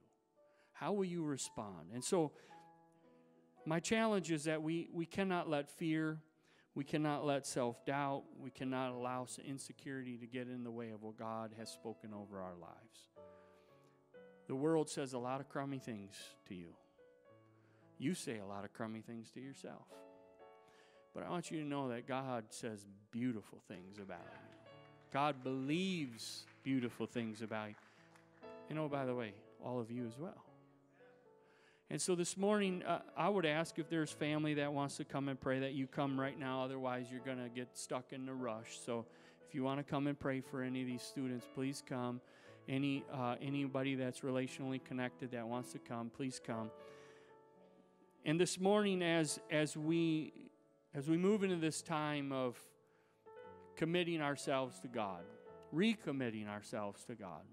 How will you respond? And so, my challenge is that we, we cannot let fear, we cannot let self doubt, we cannot allow insecurity to get in the way of what God has spoken over our lives. The world says a lot of crummy things to you. You say a lot of crummy things to yourself. But I want you to know that God says beautiful things about you. God believes beautiful things about you. And oh, by the way, all of you as well. And so this morning, uh, I would ask if there's family that wants to come and pray that you come right now. Otherwise, you're going to get stuck in the rush. So if you want to come and pray for any of these students, please come. Any uh, anybody that's relationally connected that wants to come, please come. And this morning, as as we as we move into this time of committing ourselves to God, recommitting ourselves to God,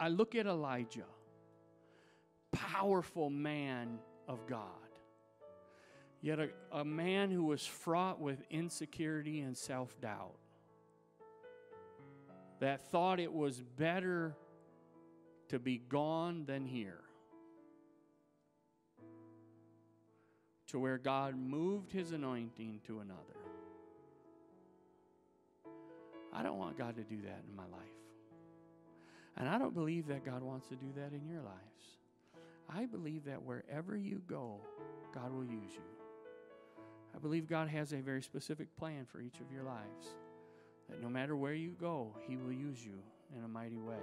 I look at Elijah powerful man of God. Yet a, a man who was fraught with insecurity and self doubt, that thought it was better to be gone than here. To where God moved his anointing to another. I don't want God to do that in my life. And I don't believe that God wants to do that in your lives. I believe that wherever you go, God will use you. I believe God has a very specific plan for each of your lives. That no matter where you go, He will use you in a mighty way.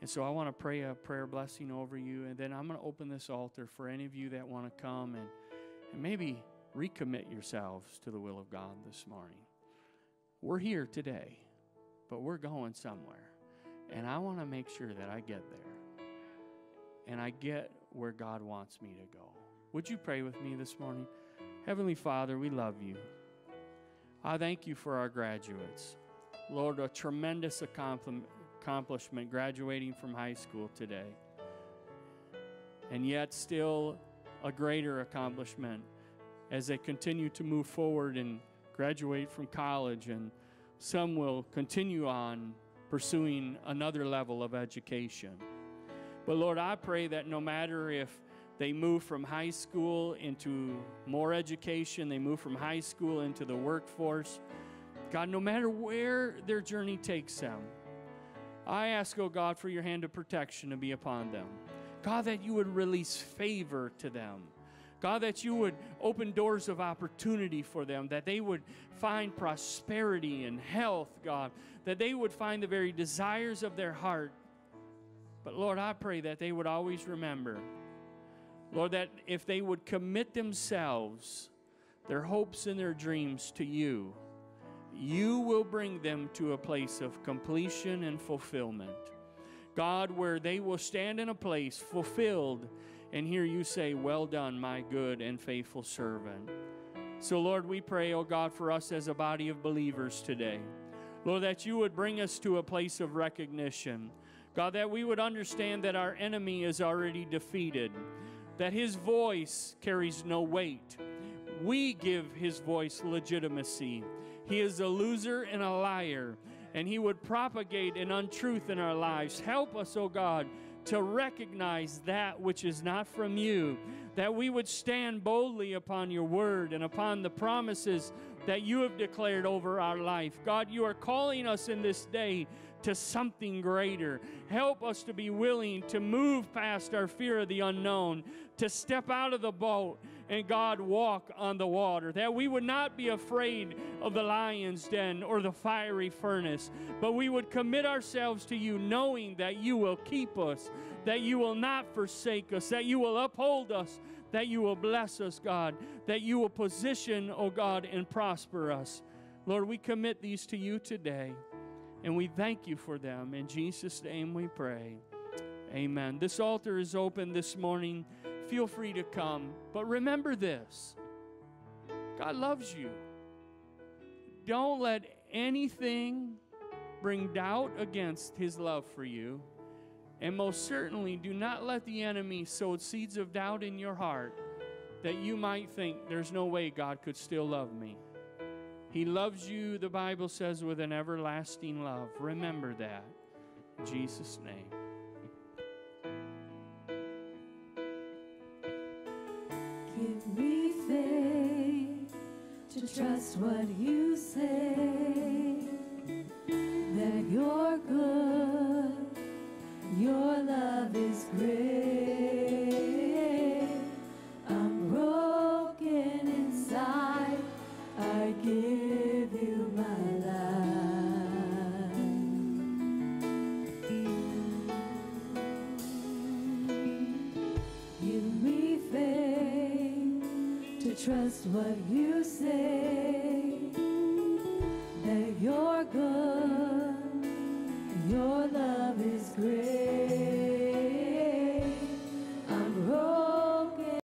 And so I want to pray a prayer blessing over you, and then I'm going to open this altar for any of you that want to come and, and maybe recommit yourselves to the will of God this morning. We're here today, but we're going somewhere. And I want to make sure that I get there and I get where God wants me to go. Would you pray with me this morning? Heavenly Father, we love you. I thank you for our graduates. Lord, a tremendous accomplishment graduating from high school today. And yet, still a greater accomplishment as they continue to move forward and graduate from college, and some will continue on pursuing another level of education. But Lord, I pray that no matter if they move from high school into more education, they move from high school into the workforce, God, no matter where their journey takes them, I ask, oh God, for your hand of protection to be upon them. God, that you would release favor to them. God, that you would open doors of opportunity for them, that they would find prosperity and health, God, that they would find the very desires of their heart. But Lord, I pray that they would always remember, Lord, that if they would commit themselves, their hopes and their dreams to you, you will bring them to a place of completion and fulfillment. God, where they will stand in a place fulfilled and hear you say, Well done, my good and faithful servant. So, Lord, we pray, oh God, for us as a body of believers today. Lord, that you would bring us to a place of recognition. God, that we would understand that our enemy is already defeated, that his voice carries no weight. We give his voice legitimacy. He is a loser and a liar, and he would propagate an untruth in our lives. Help us, oh God, to recognize that which is not from you, that we would stand boldly upon your word and upon the promises that you have declared over our life. God, you are calling us in this day to something greater. Help us to be willing to move past our fear of the unknown, to step out of the boat and God walk on the water. That we would not be afraid of the lion's den or the fiery furnace, but we would commit ourselves to you, knowing that you will keep us, that you will not forsake us, that you will uphold us, that you will bless us, God, that you will position, oh God, and prosper us. Lord, we commit these to you today. And we thank you for them. In Jesus' name we pray. Amen. This altar is open this morning. Feel free to come. But remember this God loves you. Don't let anything bring doubt against his love for you. And most certainly, do not let the enemy sow seeds of doubt in your heart that you might think there's no way God could still love me. He loves you, the Bible says, with an everlasting love. Remember that. In Jesus' name. Give me faith to trust what you say. That you're good, your love is great. I'm broken inside, I give trust what you say that you're good, your love is great.